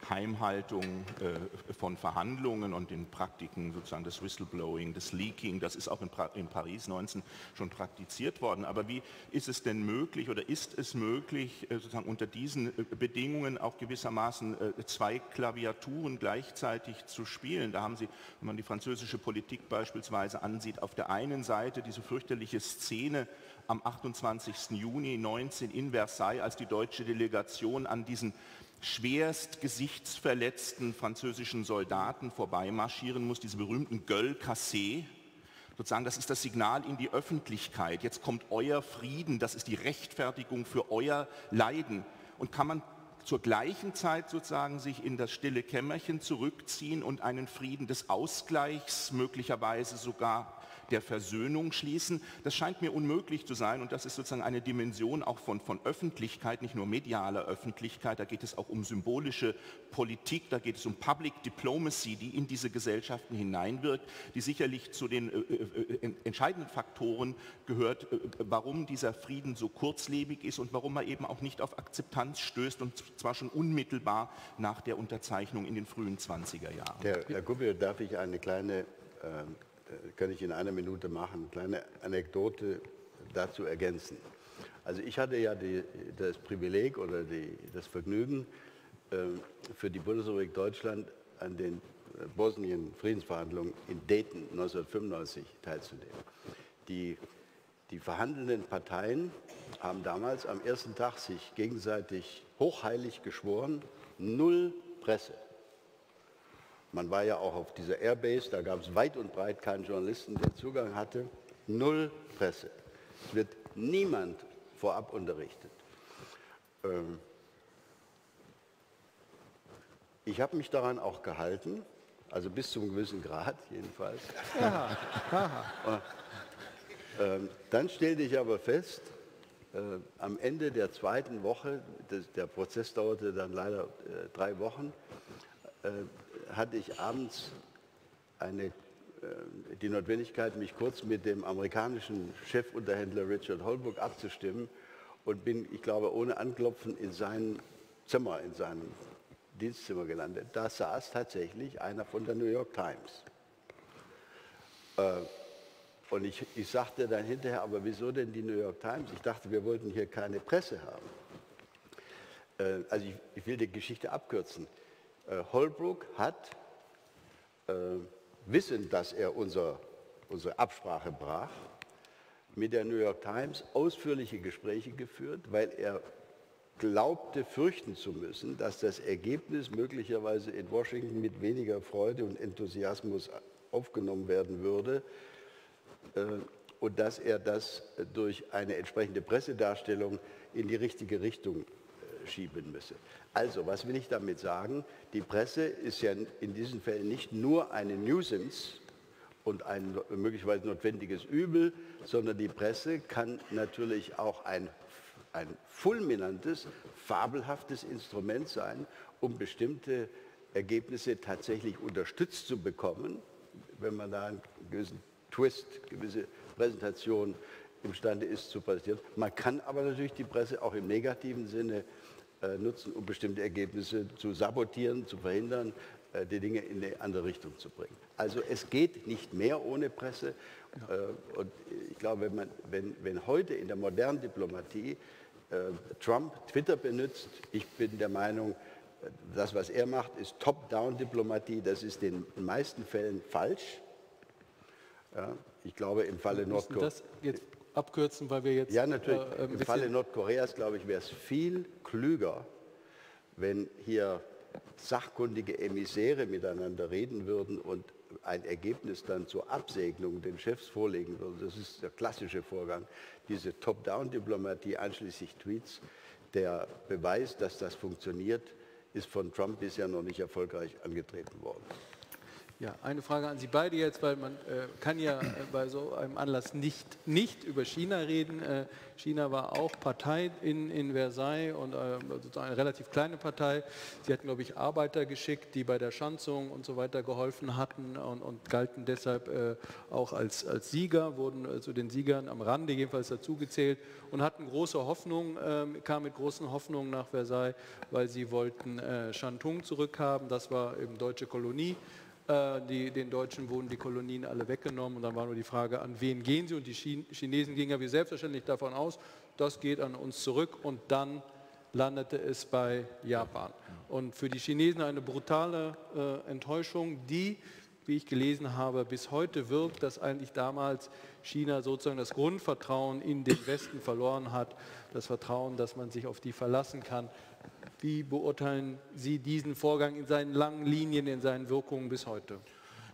Geheimhaltung äh, von Verhandlungen und den Praktiken sozusagen des Whistleblowing, des Leaking, das ist auch in, pra in, Paris 19 schon praktiziert worden. Aber wie ist es denn möglich oder ist es möglich, äh, sozusagen unter diesen äh, Bedingungen auch gewissermaßen zwei Klaviaturen gleichzeitig zu spielen? Da haben Sie, wenn man die französische Politik beispielsweise ansieht, auf der einen Seite diese fürchterliche Szene am 28. Juni 19 in Versailles, als die deutsche Delegation an diesen schwerst gesichtsverletzten französischen Soldaten vorbeimarschieren muss, diese berühmten Gueule cassée. Sozusagen, das ist das Signal in die Öffentlichkeit. Jetzt kommt euer Frieden, das ist die Rechtfertigung für euer Leiden. Und kann man zur gleichen Zeit sozusagen sich in das stille Kämmerchen zurückziehen und einen Frieden des Ausgleichs möglicherweise sogar der Versöhnung schließen. Das scheint mir unmöglich zu sein und das ist sozusagen eine Dimension auch von, von Öffentlichkeit, nicht nur medialer Öffentlichkeit. Da geht es auch um symbolische Politik, da geht es um Public Diplomacy, die in diese Gesellschaften hineinwirkt, die sicherlich zu den äh, äh, äh entscheidenden Faktoren gehört, äh, warum dieser Frieden so kurzlebig ist und warum er eben auch nicht auf Akzeptanz stößt und zwar schon unmittelbar nach der Unterzeichnung in den frühen 20er Jahren. Herr, Herr Gubbel, darf ich eine kleine ähm, äh, kann ich in einer Minute machen, eine kleine Anekdote dazu ergänzen. Also ich hatte ja die, das Privileg oder die, das Vergnügen, ähm, für die Bundesrepublik Deutschland an den äh, Bosnien-Friedensverhandlungen in Dayton 1995 teilzunehmen. Die, die verhandelnden Parteien haben damals am ersten Tag sich gegenseitig hochheilig geschworen, null Presse. Man war ja auch auf dieser Airbase, da gab es weit und breit keinen Journalisten, der Zugang hatte. Null Presse. Es wird niemand vorab unterrichtet. Ähm ich habe mich daran auch gehalten, also bis zu einem gewissen Grad jedenfalls. Ja. ähm, dann stellte ich aber fest, äh, am Ende der zweiten Woche, der Prozess dauerte dann leider äh, drei Wochen, äh, hatte ich abends eine, äh, die Notwendigkeit, mich kurz mit dem amerikanischen Chefunterhändler Richard Holbrook abzustimmen und bin, ich glaube, ohne Anklopfen in sein Zimmer, in seinem Dienstzimmer gelandet. Da saß tatsächlich einer von der New York Times. Äh, und ich, ich sagte dann hinterher, aber wieso denn die New York Times? Ich dachte, wir wollten hier keine Presse haben. Also ich, ich will die Geschichte abkürzen. Äh, Holbrook hat, äh, wissend, dass er unser, unsere Absprache brach, mit der New York Times ausführliche Gespräche geführt, weil er glaubte fürchten zu müssen, dass das Ergebnis möglicherweise in Washington mit weniger Freude und Enthusiasmus aufgenommen werden würde äh, und dass er das durch eine entsprechende Pressedarstellung in die richtige Richtung schieben müsse. Also, was will ich damit sagen? Die Presse ist ja in diesen Fällen nicht nur eine Nuisance und ein möglicherweise notwendiges Übel, sondern die Presse kann natürlich auch ein, ein fulminantes, fabelhaftes Instrument sein, um bestimmte Ergebnisse tatsächlich unterstützt zu bekommen, wenn man da einen gewissen Twist, gewisse Präsentation imstande ist zu präsentieren. Man kann aber natürlich die Presse auch im negativen Sinne äh, nutzen, um bestimmte Ergebnisse zu sabotieren, zu verhindern, äh, die Dinge in eine andere Richtung zu bringen. Also es geht nicht mehr ohne Presse. Äh, und ich glaube, wenn, man, wenn, wenn heute in der modernen Diplomatie Trump Twitter benutzt, ich bin der Meinung, das, was er macht, ist Top-Down-Diplomatie. Das ist in den meisten Fällen falsch. Ja, ich glaube, im Falle Nordkorea abkürzen, weil wir jetzt. Ja, natürlich. Äh, Im Falle Nordkoreas, glaube ich, wäre es viel klüger, wenn hier sachkundige Emissäre miteinander reden würden und ein Ergebnis dann zur Absegnung den Chefs vorlegen würden. Das ist der klassische Vorgang, diese Top-Down-Diplomatie einschließlich Tweets. Der Beweis, dass das funktioniert, ist von Trump bisher noch nicht erfolgreich angetreten worden. Ja, eine Frage an Sie beide jetzt, weil man äh, kann ja äh, bei so einem Anlass nicht, nicht über China reden. Äh, China war auch Partei in, in Versailles und äh, sozusagen eine relativ kleine Partei. Sie hatten, glaube ich, Arbeiter geschickt, die bei der Schanzung und so weiter geholfen hatten und, und galten deshalb äh, auch als, als Sieger, wurden zu den Siegern am Rande jedenfalls dazugezählt und hatten große Hoffnung, ähm, kamen mit großen Hoffnungen nach Versailles, weil sie wollten Shantung zurückhaben. Das war eben deutsche Kolonie. Äh, die, den Deutschen wurden die Kolonien alle weggenommen und dann war nur die Frage, an wen gehen sie? Und die Chinesen gingen ja wie selbstverständlich davon aus, das geht an uns zurück und dann landete es bei Japan. Und für die Chinesen eine brutale äh, Enttäuschung, die, wie ich gelesen habe, bis heute wirkt, dass eigentlich damals China sozusagen das Grundvertrauen in den Westen verloren hat, das Vertrauen, dass man sich auf die verlassen kann. Wie beurteilen Sie diesen Vorgang in seinen langen Linien, in seinen Wirkungen bis heute?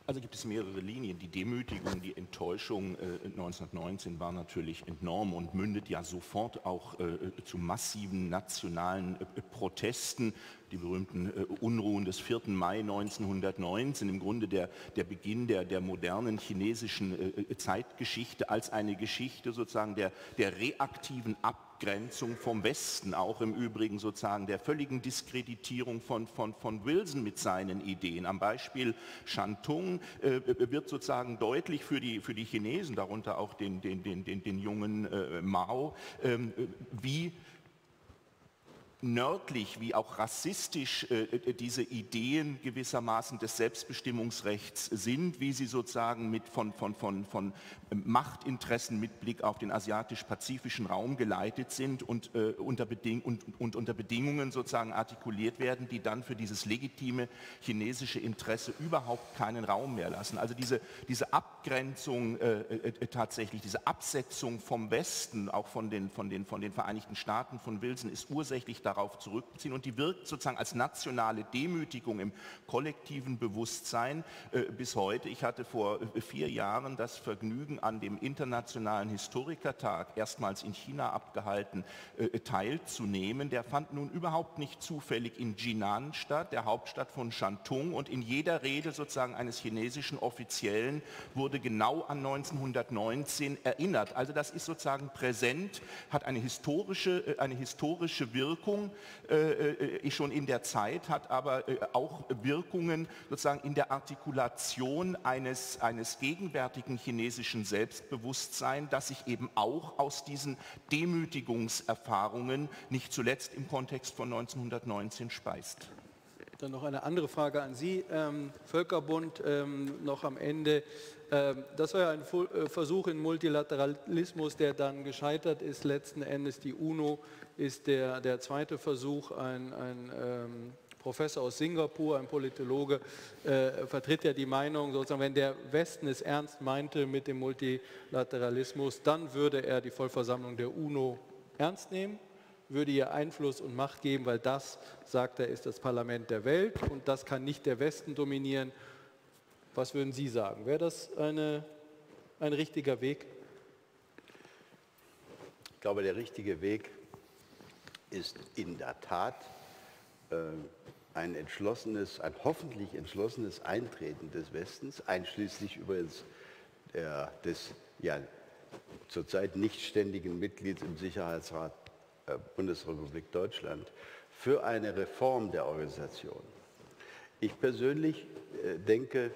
Also gibt es mehrere Linien. Die Demütigung, die Enttäuschung äh, 1919 war natürlich enorm und mündet ja sofort auch äh, zu massiven nationalen äh, Protesten. Die berühmten äh, Unruhen des 4. Mai 1919, im Grunde der, der Beginn der, der modernen chinesischen äh, Zeitgeschichte als eine Geschichte sozusagen der, der reaktiven Ab Abgrenzung vom Westen, auch im Übrigen sozusagen der völligen Diskreditierung von, von, von Wilson mit seinen Ideen. Am Beispiel Shantung äh, wird sozusagen deutlich für die, für die Chinesen, darunter auch den, den, den, den, den jungen äh, Mao, äh, wie nördlich wie auch rassistisch äh, äh, diese Ideen gewissermaßen des Selbstbestimmungsrechts sind, wie sie sozusagen mit von, von, von, von Machtinteressen mit Blick auf den asiatisch-pazifischen Raum geleitet sind und, äh, unter Beding und, und unter Bedingungen sozusagen artikuliert werden, die dann für dieses legitime chinesische Interesse überhaupt keinen Raum mehr lassen. Also diese, diese Abgrenzung äh, äh, äh tatsächlich, diese Absetzung vom Westen, auch von den, von, den, von den Vereinigten Staaten von Wilson, ist ursächlich darauf zurückziehen und die wirkt sozusagen als nationale Demütigung im kollektiven Bewusstsein äh, bis heute. Ich hatte vor äh, vier Jahren das Vergnügen, an dem Internationalen Historikertag, erstmals in China abgehalten, äh, teilzunehmen. Der fand nun überhaupt nicht zufällig in Jinan statt, der Hauptstadt von Shantung und in jeder Rede sozusagen eines chinesischen Offiziellen wurde genau an 1919 erinnert. Also das ist sozusagen präsent, hat eine historische, eine historische Wirkung Wirkung äh, äh, schon in der Zeit, hat aber äh, auch Wirkungen sozusagen in der Artikulation eines, eines gegenwärtigen chinesischen Selbstbewusstseins, das sich eben auch aus diesen Demütigungserfahrungen nicht zuletzt im Kontext von 1919 speist. Dann noch eine andere Frage an Sie, ähm, Völkerbund, ähm, noch am Ende. Ähm, das war ja ein äh, Versuch in Multilateralismus, der dann gescheitert ist. Letzten Endes die UNO ist der, der zweite Versuch. Ein, ein ähm, Professor aus Singapur, ein Politologe, äh, vertritt ja die Meinung, sozusagen, wenn der Westen es ernst meinte mit dem Multilateralismus, dann würde er die Vollversammlung der UNO ernst nehmen, würde ihr Einfluss und Macht geben, weil das, sagt er, ist das Parlament der Welt und das kann nicht der Westen dominieren. Was würden Sie sagen? Wäre das eine, ein richtiger Weg? Ich glaube, der richtige Weg ist in der Tat äh, ein entschlossenes, ein hoffentlich entschlossenes Eintreten des Westens, einschließlich übrigens der, des ja, zurzeit nicht ständigen Mitglieds im Sicherheitsrat äh, Bundesrepublik Deutschland, für eine Reform der Organisation. Ich persönlich äh, denke,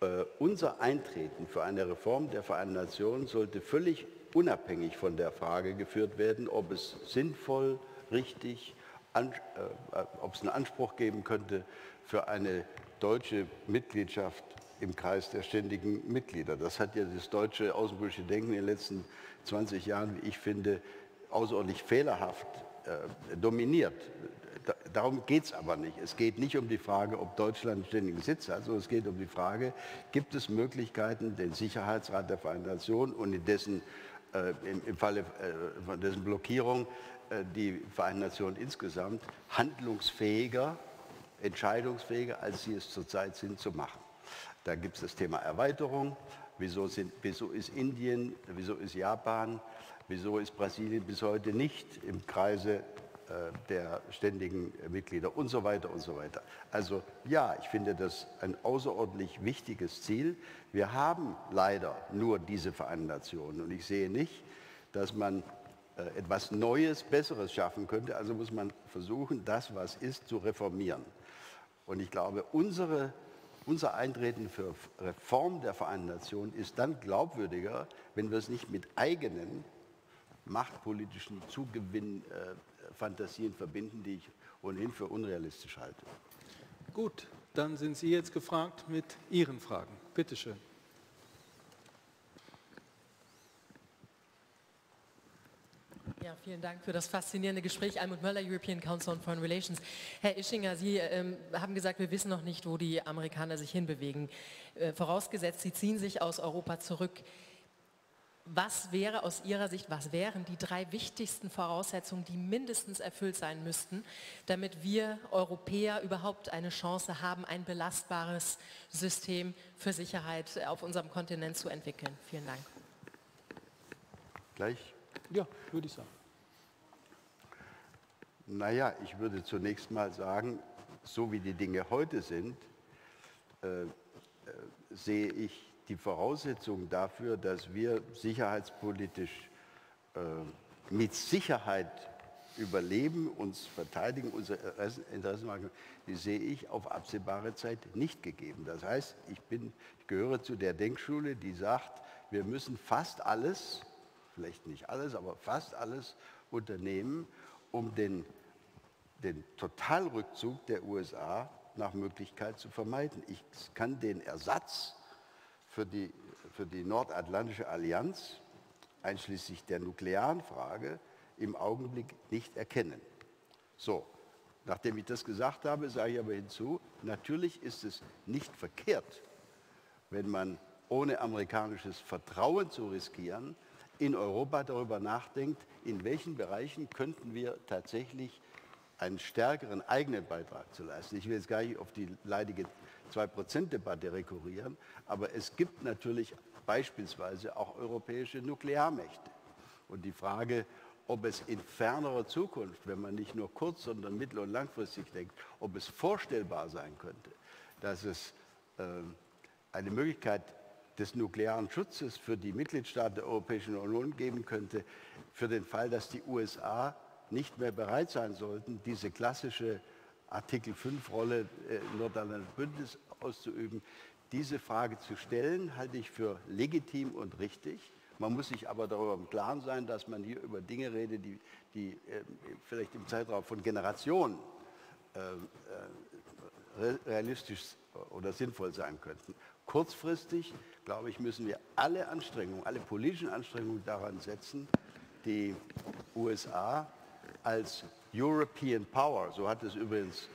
äh, unser Eintreten für eine Reform der Vereinten Nationen sollte völlig unabhängig von der Frage geführt werden, ob es sinnvoll, richtig, an, äh, ob es einen Anspruch geben könnte für eine deutsche Mitgliedschaft im Kreis der ständigen Mitglieder. Das hat ja das deutsche außenpolitische Denken in den letzten 20 Jahren, wie ich finde, außerordentlich fehlerhaft äh, dominiert. Da, darum geht es aber nicht. Es geht nicht um die Frage, ob Deutschland einen ständigen Sitz hat, sondern es geht um die Frage, gibt es Möglichkeiten, den Sicherheitsrat der Vereinten Nationen und in dessen äh, im, im, Falle äh, von dessen Blockierung äh, die Vereinten Nationen insgesamt handlungsfähiger entscheidungsfähiger, als sie es zurzeit sind, zu machen. Da gibt es das Thema Erweiterung. Wieso, sind, wieso ist Indien, wieso ist Japan, wieso ist Brasilien bis heute nicht im Kreise äh, der ständigen Mitglieder und so weiter und so weiter. Also ja, ich finde das ein außerordentlich wichtiges Ziel. Wir haben leider nur diese Vereinten Nationen und ich sehe nicht, dass man äh, etwas Neues, Besseres schaffen könnte. Also muss man versuchen, das, was ist, zu reformieren. Und ich glaube, unsere, unser Eintreten für Reform der Vereinten Nationen ist dann glaubwürdiger, wenn wir es nicht mit eigenen machtpolitischen Zugewinn äh, Fantasien verbinden, die ich ohnehin für unrealistisch halte. Gut, dann sind Sie jetzt gefragt mit Ihren Fragen. Bitte schön. Ja, vielen Dank für das faszinierende Gespräch. Almut Möller, European Council on Foreign Relations. Herr Ischinger, Sie ähm, haben gesagt, wir wissen noch nicht, wo die Amerikaner sich hinbewegen. Äh, vorausgesetzt, Sie ziehen sich aus Europa zurück. Was wäre aus Ihrer Sicht, was wären die drei wichtigsten Voraussetzungen, die mindestens erfüllt sein müssten, damit wir Europäer überhaupt eine Chance haben, ein belastbares System für Sicherheit auf unserem Kontinent zu entwickeln? Vielen Dank. Gleich? Ja, würde ich sagen. Naja, ich würde zunächst mal sagen, so wie die Dinge heute sind, äh, äh, sehe ich die Voraussetzung dafür, dass wir sicherheitspolitisch äh, mit Sicherheit überleben, uns verteidigen, unsere Interessen machen, die sehe ich auf absehbare Zeit nicht gegeben. Das heißt, ich, bin, ich gehöre zu der Denkschule, die sagt, wir müssen fast alles, vielleicht nicht alles, aber fast alles unternehmen, um den, den Totalrückzug der USA nach Möglichkeit zu vermeiden. Ich kann den Ersatz für die, für die Nordatlantische Allianz, einschließlich der nuklearen Frage, im Augenblick nicht erkennen. So, nachdem ich das gesagt habe, sage ich aber hinzu, natürlich ist es nicht verkehrt, wenn man ohne amerikanisches Vertrauen zu riskieren, in Europa darüber nachdenkt, in welchen Bereichen könnten wir tatsächlich einen stärkeren eigenen Beitrag zu leisten. Ich will jetzt gar nicht auf die leidige 2-Prozent-Debatte rekurrieren, aber es gibt natürlich beispielsweise auch europäische Nuklearmächte. Und die Frage, ob es in fernerer Zukunft, wenn man nicht nur kurz, sondern mittel- und langfristig denkt, ob es vorstellbar sein könnte, dass es äh, eine Möglichkeit des nuklearen Schutzes für die Mitgliedstaaten der Europäischen Union geben könnte, für den Fall, dass die USA nicht mehr bereit sein sollten, diese klassische Artikel 5 Rolle äh, Nordirland Bündnis auszuüben. Diese Frage zu stellen, halte ich für legitim und richtig. Man muss sich aber darüber im Klaren sein, dass man hier über Dinge redet, die, die äh, vielleicht im Zeitraum von Generationen äh, äh, realistisch oder sinnvoll sein könnten. Kurzfristig, glaube ich, müssen wir alle Anstrengungen, alle politischen Anstrengungen daran setzen, die USA als European Power, so hat es übrigens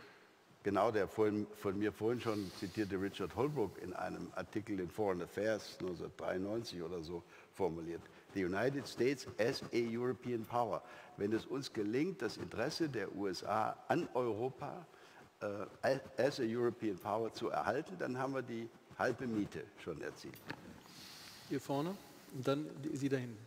genau der von, von mir vorhin schon zitierte Richard Holbrooke in einem Artikel in Foreign Affairs 1993 oder so formuliert. The United States as a European Power. Wenn es uns gelingt, das Interesse der USA an Europa äh, as a European Power zu erhalten, dann haben wir die halbe Miete schon erzielt. Hier vorne und dann Sie da hinten.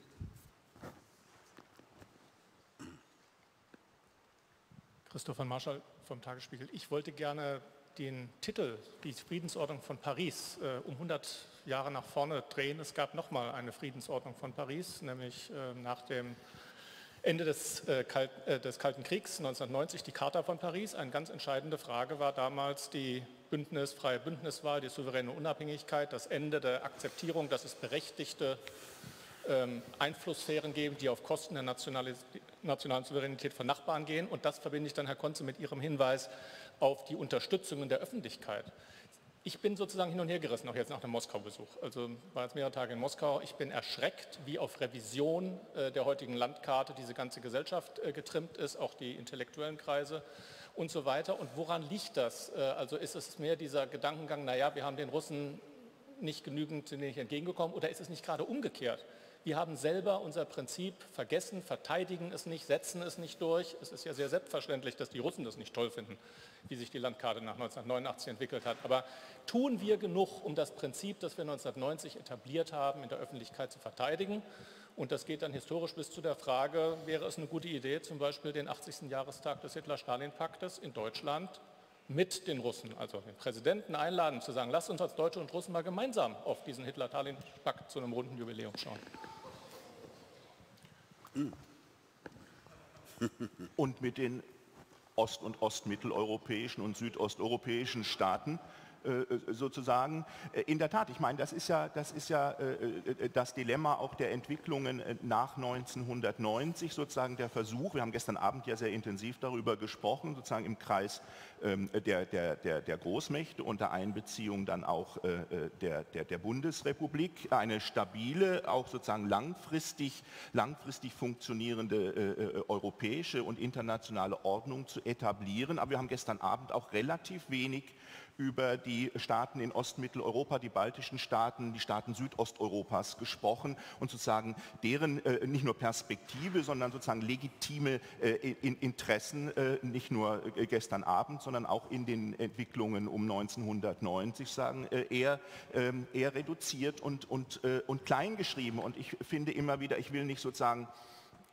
Christoph von Marschall vom Tagesspiegel. Ich wollte gerne den Titel, die Friedensordnung von Paris, äh, um 100 Jahre nach vorne drehen. Es gab nochmal eine Friedensordnung von Paris, nämlich äh, nach dem Ende des, äh, Kalt, äh, des, Kalten Kriegs 1990 die Charta von Paris. Eine ganz entscheidende Frage war damals die Bündnis, freie Bündniswahl, die souveräne Unabhängigkeit, das Ende der Akzeptierung, dass es berechtigte Einflusssphären geben, die auf Kosten der nationalen Souveränität von Nachbarn gehen. Und das verbinde ich dann, Herr Konze, mit Ihrem Hinweis auf die Unterstützung in der Öffentlichkeit. Ich bin sozusagen hin und her gerissen, auch jetzt nach dem Moskau-Besuch. Also war jetzt mehrere Tage in Moskau. Ich bin erschreckt, wie auf Revision äh, der heutigen Landkarte diese ganze Gesellschaft äh, getrimmt ist, auch die intellektuellen Kreise und so weiter. Und woran liegt das? Äh, also ist es mehr dieser Gedankengang, naja, wir haben den Russen nicht genügend nicht entgegengekommen oder ist es nicht gerade umgekehrt? Wir haben selber unser Prinzip vergessen, verteidigen es nicht, setzen es nicht durch. Es ist ja sehr selbstverständlich, dass die Russen das nicht toll finden, wie sich die Landkarte nach 1989 entwickelt hat. Aber tun wir genug, um das Prinzip, das wir 1990 etabliert haben, in der Öffentlichkeit zu verteidigen? Und das geht dann historisch bis zu der Frage, wäre es eine gute Idee, zum Beispiel den 80. Jahrestag des Hitler-Stalin-Paktes in Deutschland mit den Russen, also den Präsidenten einladen, zu sagen, lasst uns als Deutsche und Russen mal gemeinsam auf diesen Hitler-Stalin-Pakt zu einem runden Jubiläum schauen. Und mit den ost- und ostmitteleuropäischen und südosteuropäischen Staaten sozusagen. Äh, in der Tat, ich meine, das ist ja, das, ist ja äh, das Dilemma auch der Entwicklungen nach 1990, sozusagen der Versuch, wir haben gestern Abend ja sehr intensiv darüber gesprochen, sozusagen im Kreis ähm, der, der, der, der Großmächte unter Einbeziehung dann auch der, der, der Bundesrepublik, eine stabile, auch sozusagen langfristig, langfristig funktionierende europäische und internationale Ordnung zu etablieren. Aber wir haben gestern Abend auch relativ wenig über die Staaten in Ostmitteleuropa, die baltischen Staaten, die Staaten Südosteuropas gesprochen und sozusagen deren äh, nicht nur Perspektive, sondern sozusagen legitime äh, in, Interessen, äh, nicht nur äh, gestern Abend, sondern auch in den Entwicklungen um 1990 sagen, äh, eher, ähm, eher reduziert und, und, äh, und klein geschrieben. Und ich finde immer wieder, ich will nicht sozusagen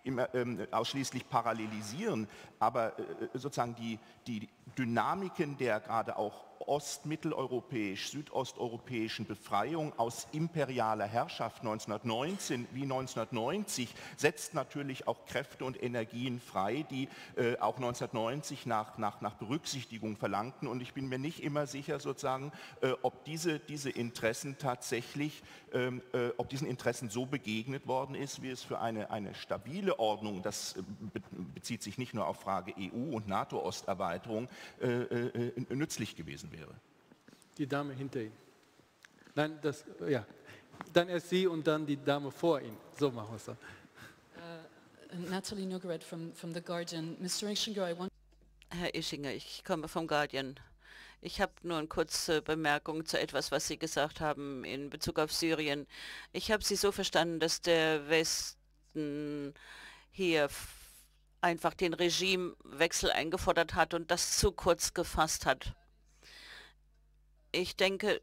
immer, ähm, ausschließlich parallelisieren, aber äh, sozusagen die, die Dynamiken der gerade auch ostmitteleuropäisch, südosteuropäischen Befreiung aus imperialer Herrschaft 1919 wie 1990 setzt natürlich auch Kräfte und Energien frei, die äh, auch 1990 nach, nach, nach Berücksichtigung verlangten. Und ich bin mir nicht immer sicher, sozusagen, äh, ob diese, diese Interessen tatsächlich, ähm, äh, ob diesen Interessen so begegnet worden ist, wie es für eine, eine stabile Ordnung, das äh, bezieht sich nicht nur auf Frage EU und NATO-Osterweiterung, nützlich gewesen wäre. Die Dame hinter Ihnen. Nein, das, ja. Dann erst Sie und dann die Dame vor Ihnen. So machen wir es dann. Uh, Natalie Nugaret from, from The Guardian. Mr. Ischinger, I want Herr Ischinger, ich komme vom Guardian. Ich habe nur eine kurze Bemerkung zu etwas, was Sie gesagt haben in Bezug auf Syrien. Ich habe Sie so verstanden, dass der Westen hier einfach den Regimewechsel eingefordert hat und das zu kurz gefasst hat. Ich denke,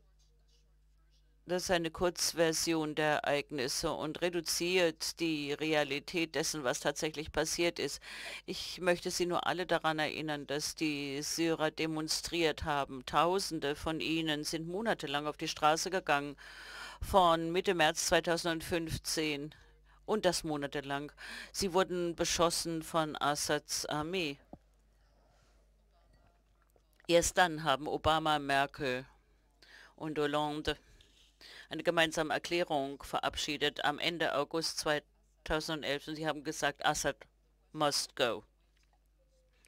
das ist eine Kurzversion der Ereignisse und reduziert die Realität dessen, was tatsächlich passiert ist. Ich möchte Sie nur alle daran erinnern, dass die Syrer demonstriert haben. Tausende von ihnen sind monatelang auf die Straße gegangen, von Mitte März 2015 und das monatelang. Sie wurden beschossen von Assads Armee. Erst dann haben Obama, Merkel und Hollande eine gemeinsame Erklärung verabschiedet am Ende August 2011 und sie haben gesagt, Assad must go.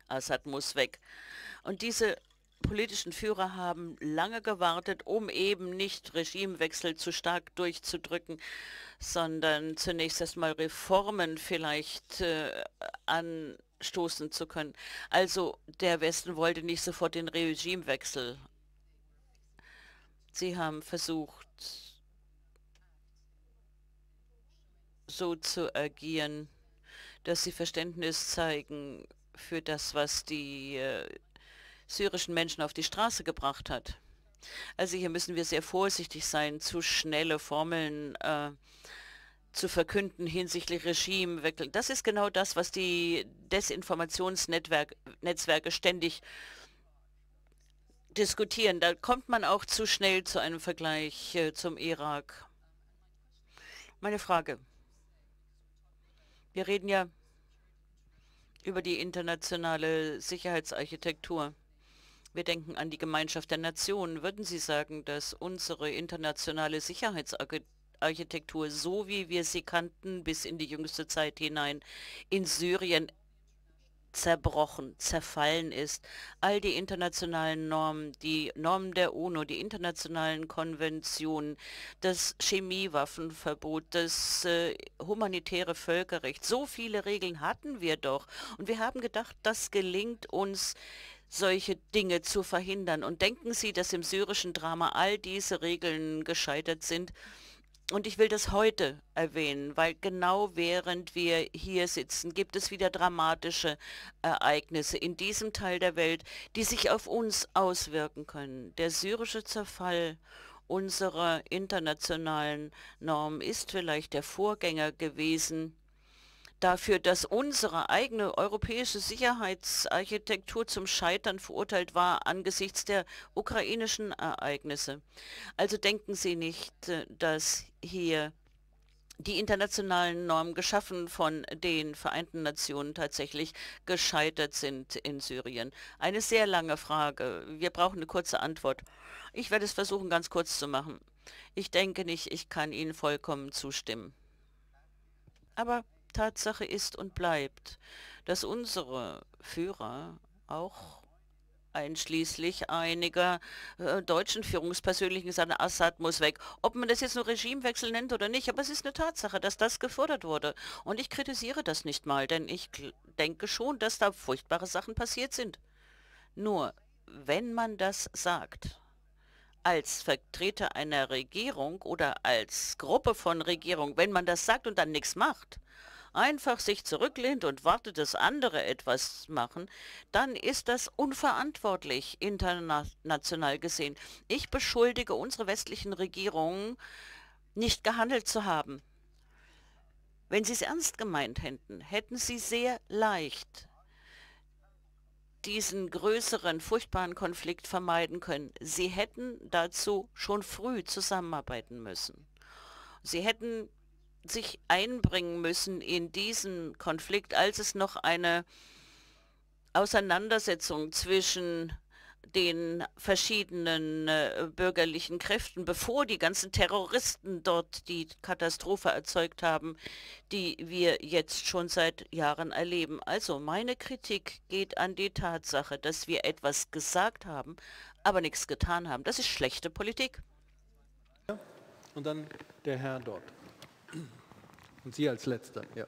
Assad muss weg. Und diese politischen Führer haben lange gewartet, um eben nicht Regimewechsel zu stark durchzudrücken, sondern zunächst erstmal Reformen vielleicht äh, anstoßen zu können. Also der Westen wollte nicht sofort den Regimewechsel Sie haben versucht, so zu agieren, dass sie Verständnis zeigen für das, was die äh, syrischen Menschen auf die Straße gebracht hat. Also hier müssen wir sehr vorsichtig sein, zu schnelle Formeln äh, zu verkünden hinsichtlich Regimewechsel. Das ist genau das, was die Desinformationsnetzwerke ständig diskutieren. Da kommt man auch zu schnell zu einem Vergleich äh, zum Irak. Meine Frage. Wir reden ja über die internationale Sicherheitsarchitektur. Wir denken an die Gemeinschaft der Nationen. Würden Sie sagen, dass unsere internationale Sicherheitsarchitektur, so wie wir sie kannten bis in die jüngste Zeit hinein, in Syrien zerbrochen, zerfallen ist. All die internationalen Normen, die Normen der UNO, die internationalen Konventionen, das Chemiewaffenverbot, das äh, humanitäre Völkerrecht, so viele Regeln hatten wir doch. Und wir haben gedacht, das gelingt uns, solche Dinge zu verhindern. Und denken Sie, dass im syrischen Drama all diese Regeln gescheitert sind? Und ich will das heute erwähnen, weil genau während wir hier sitzen, gibt es wieder dramatische Ereignisse in diesem Teil der Welt, die sich auf uns auswirken können. Der syrische Zerfall unserer internationalen Norm ist vielleicht der Vorgänger gewesen dafür, dass unsere eigene europäische Sicherheitsarchitektur zum Scheitern verurteilt war angesichts der ukrainischen Ereignisse. Also denken Sie nicht, äh, dass hier die internationalen Normen geschaffen von den Vereinten Nationen tatsächlich gescheitert sind in Syrien. Eine sehr lange Frage. Wir brauchen eine kurze Antwort. Ich werde es versuchen, ganz kurz zu machen. Ich denke nicht, ich kann Ihnen vollkommen zustimmen. Aber Tatsache ist und bleibt, dass unsere Führer auch einschließlich einiger äh, deutschen Führungspersönlichen sagen, Assad muss weg. Ob man das jetzt nur Regimewechsel nennt oder nicht, aber es ist eine Tatsache, dass das gefordert wurde. Und ich kritisiere das nicht mal, denn ich denke schon, dass da furchtbare Sachen passiert sind. Nur, wenn man das sagt, als Vertreter einer Regierung oder als Gruppe von Regierung, wenn man das sagt und dann nichts macht, einfach sich zurücklehnt und wartet, dass andere etwas machen, dann ist das unverantwortlich international gesehen. Ich beschuldige unsere westlichen Regierungen, nicht gehandelt zu haben. Wenn sie es ernst gemeint hätten, hätten sie sehr leicht diesen größeren, furchtbaren Konflikt vermeiden können. Sie hätten dazu schon früh zusammenarbeiten müssen. Sie hätten sich einbringen müssen in diesen Konflikt, als es noch eine Auseinandersetzung zwischen den verschiedenen äh, bürgerlichen Kräften, bevor die ganzen Terroristen dort die Katastrophe erzeugt haben, die wir jetzt schon seit Jahren erleben. Also meine Kritik geht an die Tatsache, dass wir etwas gesagt haben, aber nichts getan haben. Das ist schlechte Politik. Und dann der Herr dort. Und Sie als Letzter, ja.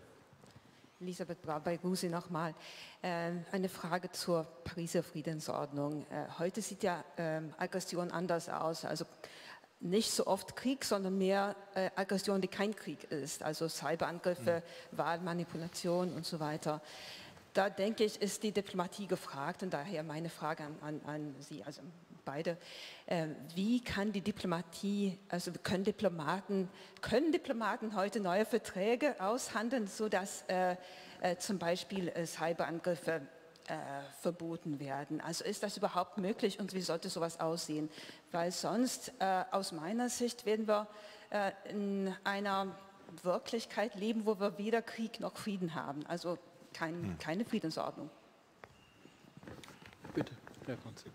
Elisabeth Brabay-Gusi nochmal. Ähm, eine Frage zur Pariser Friedensordnung. Äh, heute sieht ja ähm, Aggression anders aus. Also nicht so oft Krieg, sondern mehr äh, Aggression, die kein Krieg ist. Also Cyberangriffe, mhm. Wahlmanipulation und so weiter. Da denke ich, ist die Diplomatie gefragt und daher meine Frage an, an, an Sie, also beide. Äh, wie kann die Diplomatie, also können Diplomaten, können Diplomaten heute neue Verträge aushandeln, sodass äh, äh, zum Beispiel äh, Cyberangriffe äh, verboten werden? Also ist das überhaupt möglich und wie sollte sowas aussehen? Weil sonst, äh, aus meiner Sicht, werden wir in einer Wirklichkeit leben, wo wir weder Krieg noch Frieden haben. Also kein, hm. keine Friedensordnung.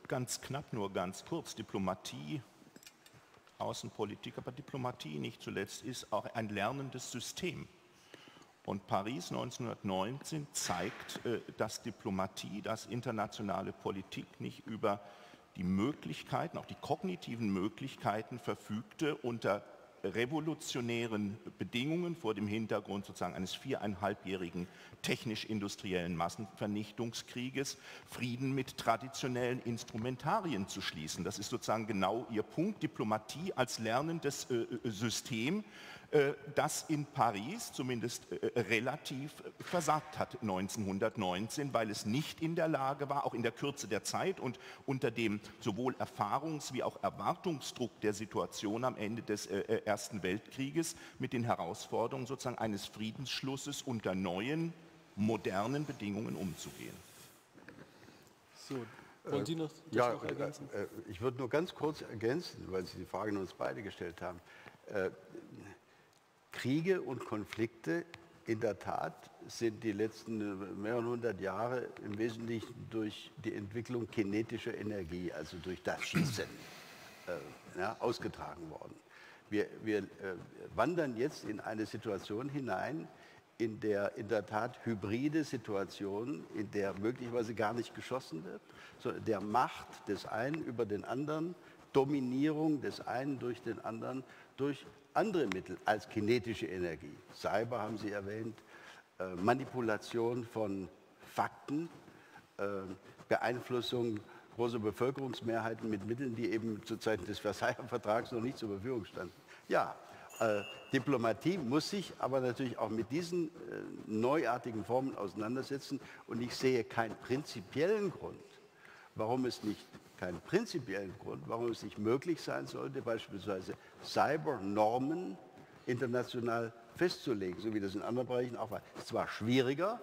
Ganz knapp, nur ganz kurz. Diplomatie, Außenpolitik, aber Diplomatie nicht zuletzt ist auch ein lernendes System. Und Paris 1919 zeigt, äh, dass Diplomatie, dass internationale Politik nicht über die Möglichkeiten, auch die kognitiven Möglichkeiten verfügte, unter revolutionären Bedingungen vor dem Hintergrund sozusagen eines viereinhalbjährigen technisch-industriellen Massenvernichtungskrieges Frieden mit traditionellen Instrumentarien zu schließen. Das ist sozusagen genau Ihr Punkt, Diplomatie als lernendes äh, äh System, das in Paris zumindest äh, relativ versagt hat 1919, weil es nicht in der Lage war, auch in der Kürze der Zeit und unter dem sowohl Erfahrungs- wie auch Erwartungsdruck der Situation am Ende des äh, Ersten Weltkrieges mit den Herausforderungen sozusagen eines Friedensschlusses unter neuen, modernen Bedingungen umzugehen. So, wollen Sie noch, ja, noch ergänzen? ich würde nur ganz kurz ergänzen, weil Sie die Frage an uns beide gestellt haben. Kriege und Konflikte in der Tat sind die letzten mehreren hundert Jahre im Wesentlichen durch die Entwicklung kinetischer Energie, also durch das Schießen, äh, ja, ausgetragen worden. Wir, wir äh, wandern jetzt in eine Situation hinein, in der in der Tat hybride Situation, in der möglicherweise gar nicht geschossen wird, sondern der Macht des einen über den anderen, Dominierung des einen durch den anderen, durch andere Mittel als kinetische Energie. Cyber haben Sie erwähnt, äh, Manipulation von Fakten, äh, Beeinflussung großer Bevölkerungsmehrheiten mit Mitteln, die eben zu Zeiten des Versailler Vertrags noch nicht zur Verfügung standen. Ja, Äh, Diplomatie muss sich aber natürlich auch mit diesen neuartigen Formen auseinandersetzen. Und ich sehe keinen prinzipiellen Grund, warum es nicht keinen prinzipiellen Grund, warum es nicht möglich sein sollte, beispielsweise Cybernormen international festzulegen, so wie das in anderen Bereichen auch war. Es ist zwar schwieriger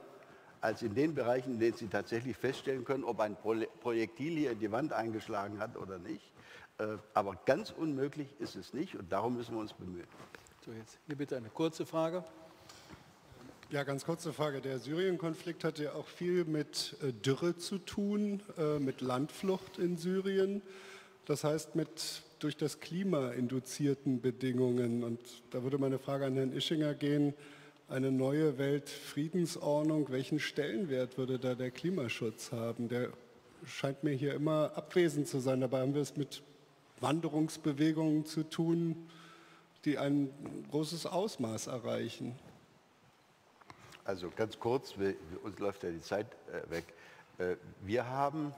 als in den Bereichen, in denen Sie tatsächlich feststellen können, ob ein Projektil hier in die Wand eingeschlagen hat oder nicht. Äh, aber ganz unmöglich ist es nicht und darum müssen wir uns bemühen. So, jetzt hier bitte eine kurze Frage. Ja, ganz kurze Frage. Der Syrien-Konflikt hat ja auch viel mit äh, Dürre zu tun, äh, mit Landflucht in Syrien. Das heißt, mit durch das Klima induzierten Bedingungen. Und da würde meine Frage an Herrn Ischinger gehen. Eine neue Weltfriedensordnung, welchen Stellenwert würde da der Klimaschutz haben? Der scheint mir hier immer abwesend zu sein. Dabei haben wir es mit Wanderungsbewegungen zu tun, die ein großes Ausmaß erreichen. Also ganz kurz, uns läuft ja die Zeit äh, weg. Äh, wir haben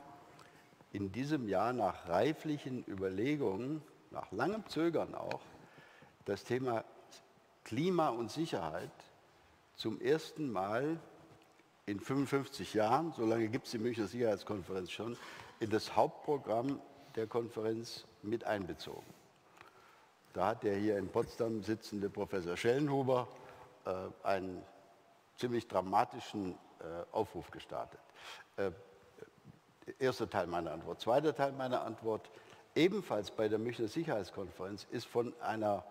in diesem Jahr nach reiflichen Überlegungen, nach langem Zögern auch, das Thema Klima und Sicherheit zum ersten Mal in 55 Jahren, so lange gibt es die Münchner Sicherheitskonferenz schon, in das Hauptprogramm der Konferenz mit einbezogen. Da hat der hier in Potsdam sitzende Professor Schellenhuber äh, einen ziemlich dramatischen äh, Aufruf gestartet. Äh, erster Teil meiner Antwort. Zweiter Teil meiner Antwort, ebenfalls bei der Münchner Sicherheitskonferenz ist von einer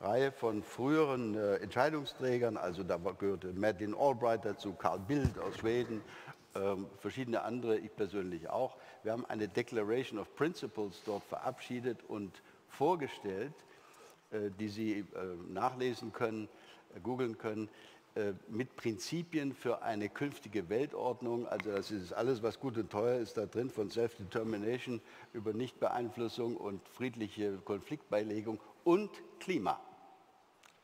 Reihe von früheren äh, Entscheidungsträgern, also da gehörte Madeleine Albright dazu, Carl Bildt aus Schweden, ähm, verschiedene andere, ich persönlich auch. Wir haben eine Declaration of Principles dort verabschiedet und vorgestellt, äh, die Sie äh, nachlesen können, äh, googeln können, mit Prinzipien für eine künftige Weltordnung. Also das ist alles, was gut und teuer ist, da drin, von Self-Determination über Nichtbeeinflussung und friedliche Konfliktbeilegung und Klima.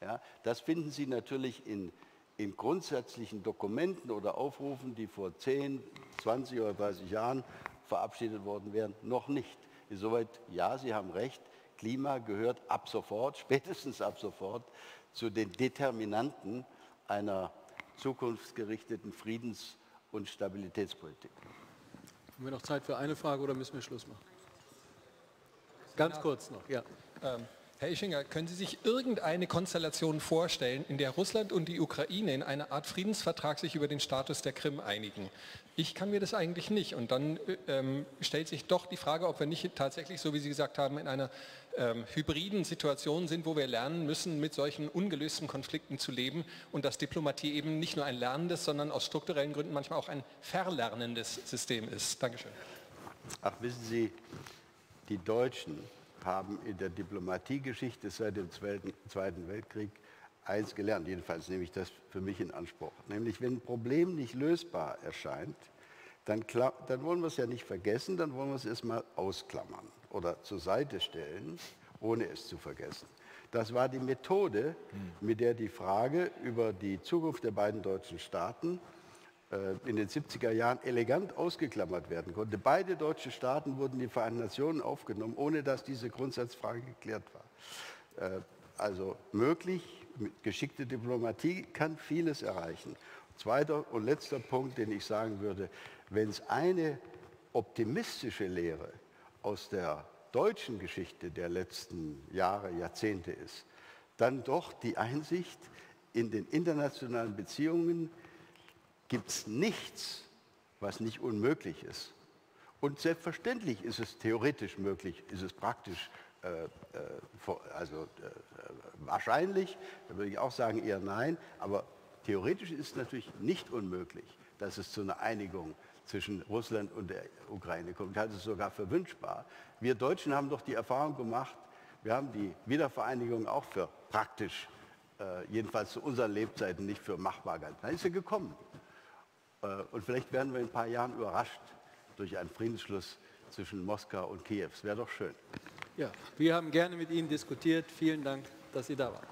Ja, das finden Sie natürlich in, in grundsätzlichen Dokumenten oder Aufrufen, die vor 10, 20 oder 30 Jahren verabschiedet worden wären, noch nicht. Insoweit, ja, Sie haben recht, Klima gehört ab sofort, spätestens ab sofort, zu den Determinanten einer zukunftsgerichteten Friedens- und Stabilitätspolitik. Haben wir noch Zeit für eine Frage oder müssen wir Schluss machen? Ganz kurz noch, ja. Ähm, Herr Ischinger, können Sie sich irgendeine Konstellation vorstellen, in der Russland und die Ukraine in einer Art Friedensvertrag sich über den Status der Krim einigen? Ich kann mir das eigentlich nicht. Und dann ähm, stellt sich doch die Frage, ob wir nicht tatsächlich, so wie Sie gesagt haben, in einer ähm, hybriden Situation sind, wo wir lernen müssen, mit solchen ungelösten Konflikten zu leben und dass Diplomatie eben nicht nur ein lernendes, sondern aus strukturellen Gründen manchmal auch ein verlernendes System ist. Dankeschön. Ach, wissen Sie, die Deutschen haben in der Diplomatiegeschichte seit dem Zweiten Weltkrieg eins gelernt, jedenfalls nehme ich das für mich in Anspruch, nämlich wenn ein Problem nicht lösbar erscheint, dann, dann wollen wir es ja nicht vergessen, dann wollen wir es erstmal ausklammern oder zur Seite stellen, ohne es zu vergessen. Das war die Methode, mit der die Frage über die Zukunft der beiden deutschen Staaten in den 70er Jahren elegant ausgeklammert werden konnte. Beide deutsche Staaten wurden in die Vereinten Nationen aufgenommen, ohne dass diese Grundsatzfrage geklärt war. Äh, also möglich, mit geschickter Diplomatie kann vieles erreichen. Zweiter und letzter Punkt, den ich sagen würde, wenn es eine optimistische Lehre aus der deutschen Geschichte der letzten Jahre, Jahrzehnte ist, dann doch die Einsicht in den internationalen Beziehungen, gibt es nichts, was nicht unmöglich ist. Und selbstverständlich ist es theoretisch möglich, ist es praktisch, äh, äh, also äh, wahrscheinlich, da würde ich auch sagen eher nein, aber theoretisch ist es natürlich nicht unmöglich, dass es zu einer Einigung zwischen Russland und der Ukraine kommt. Ich halte es sogar für wünschbar. Wir Deutschen haben doch die Erfahrung gemacht, wir haben die Wiedervereinigung auch für praktisch, jedenfalls zu unseren Lebzeiten nicht für machbar gehalten. Da ist sie gekommen. Äh, und vielleicht werden wir in ein paar Jahren überrascht durch einen Friedensschluss zwischen Moskau und Kiew. Es wäre doch schön. Ja, wir haben gerne mit Ihnen diskutiert. Vielen Dank, dass Sie da waren.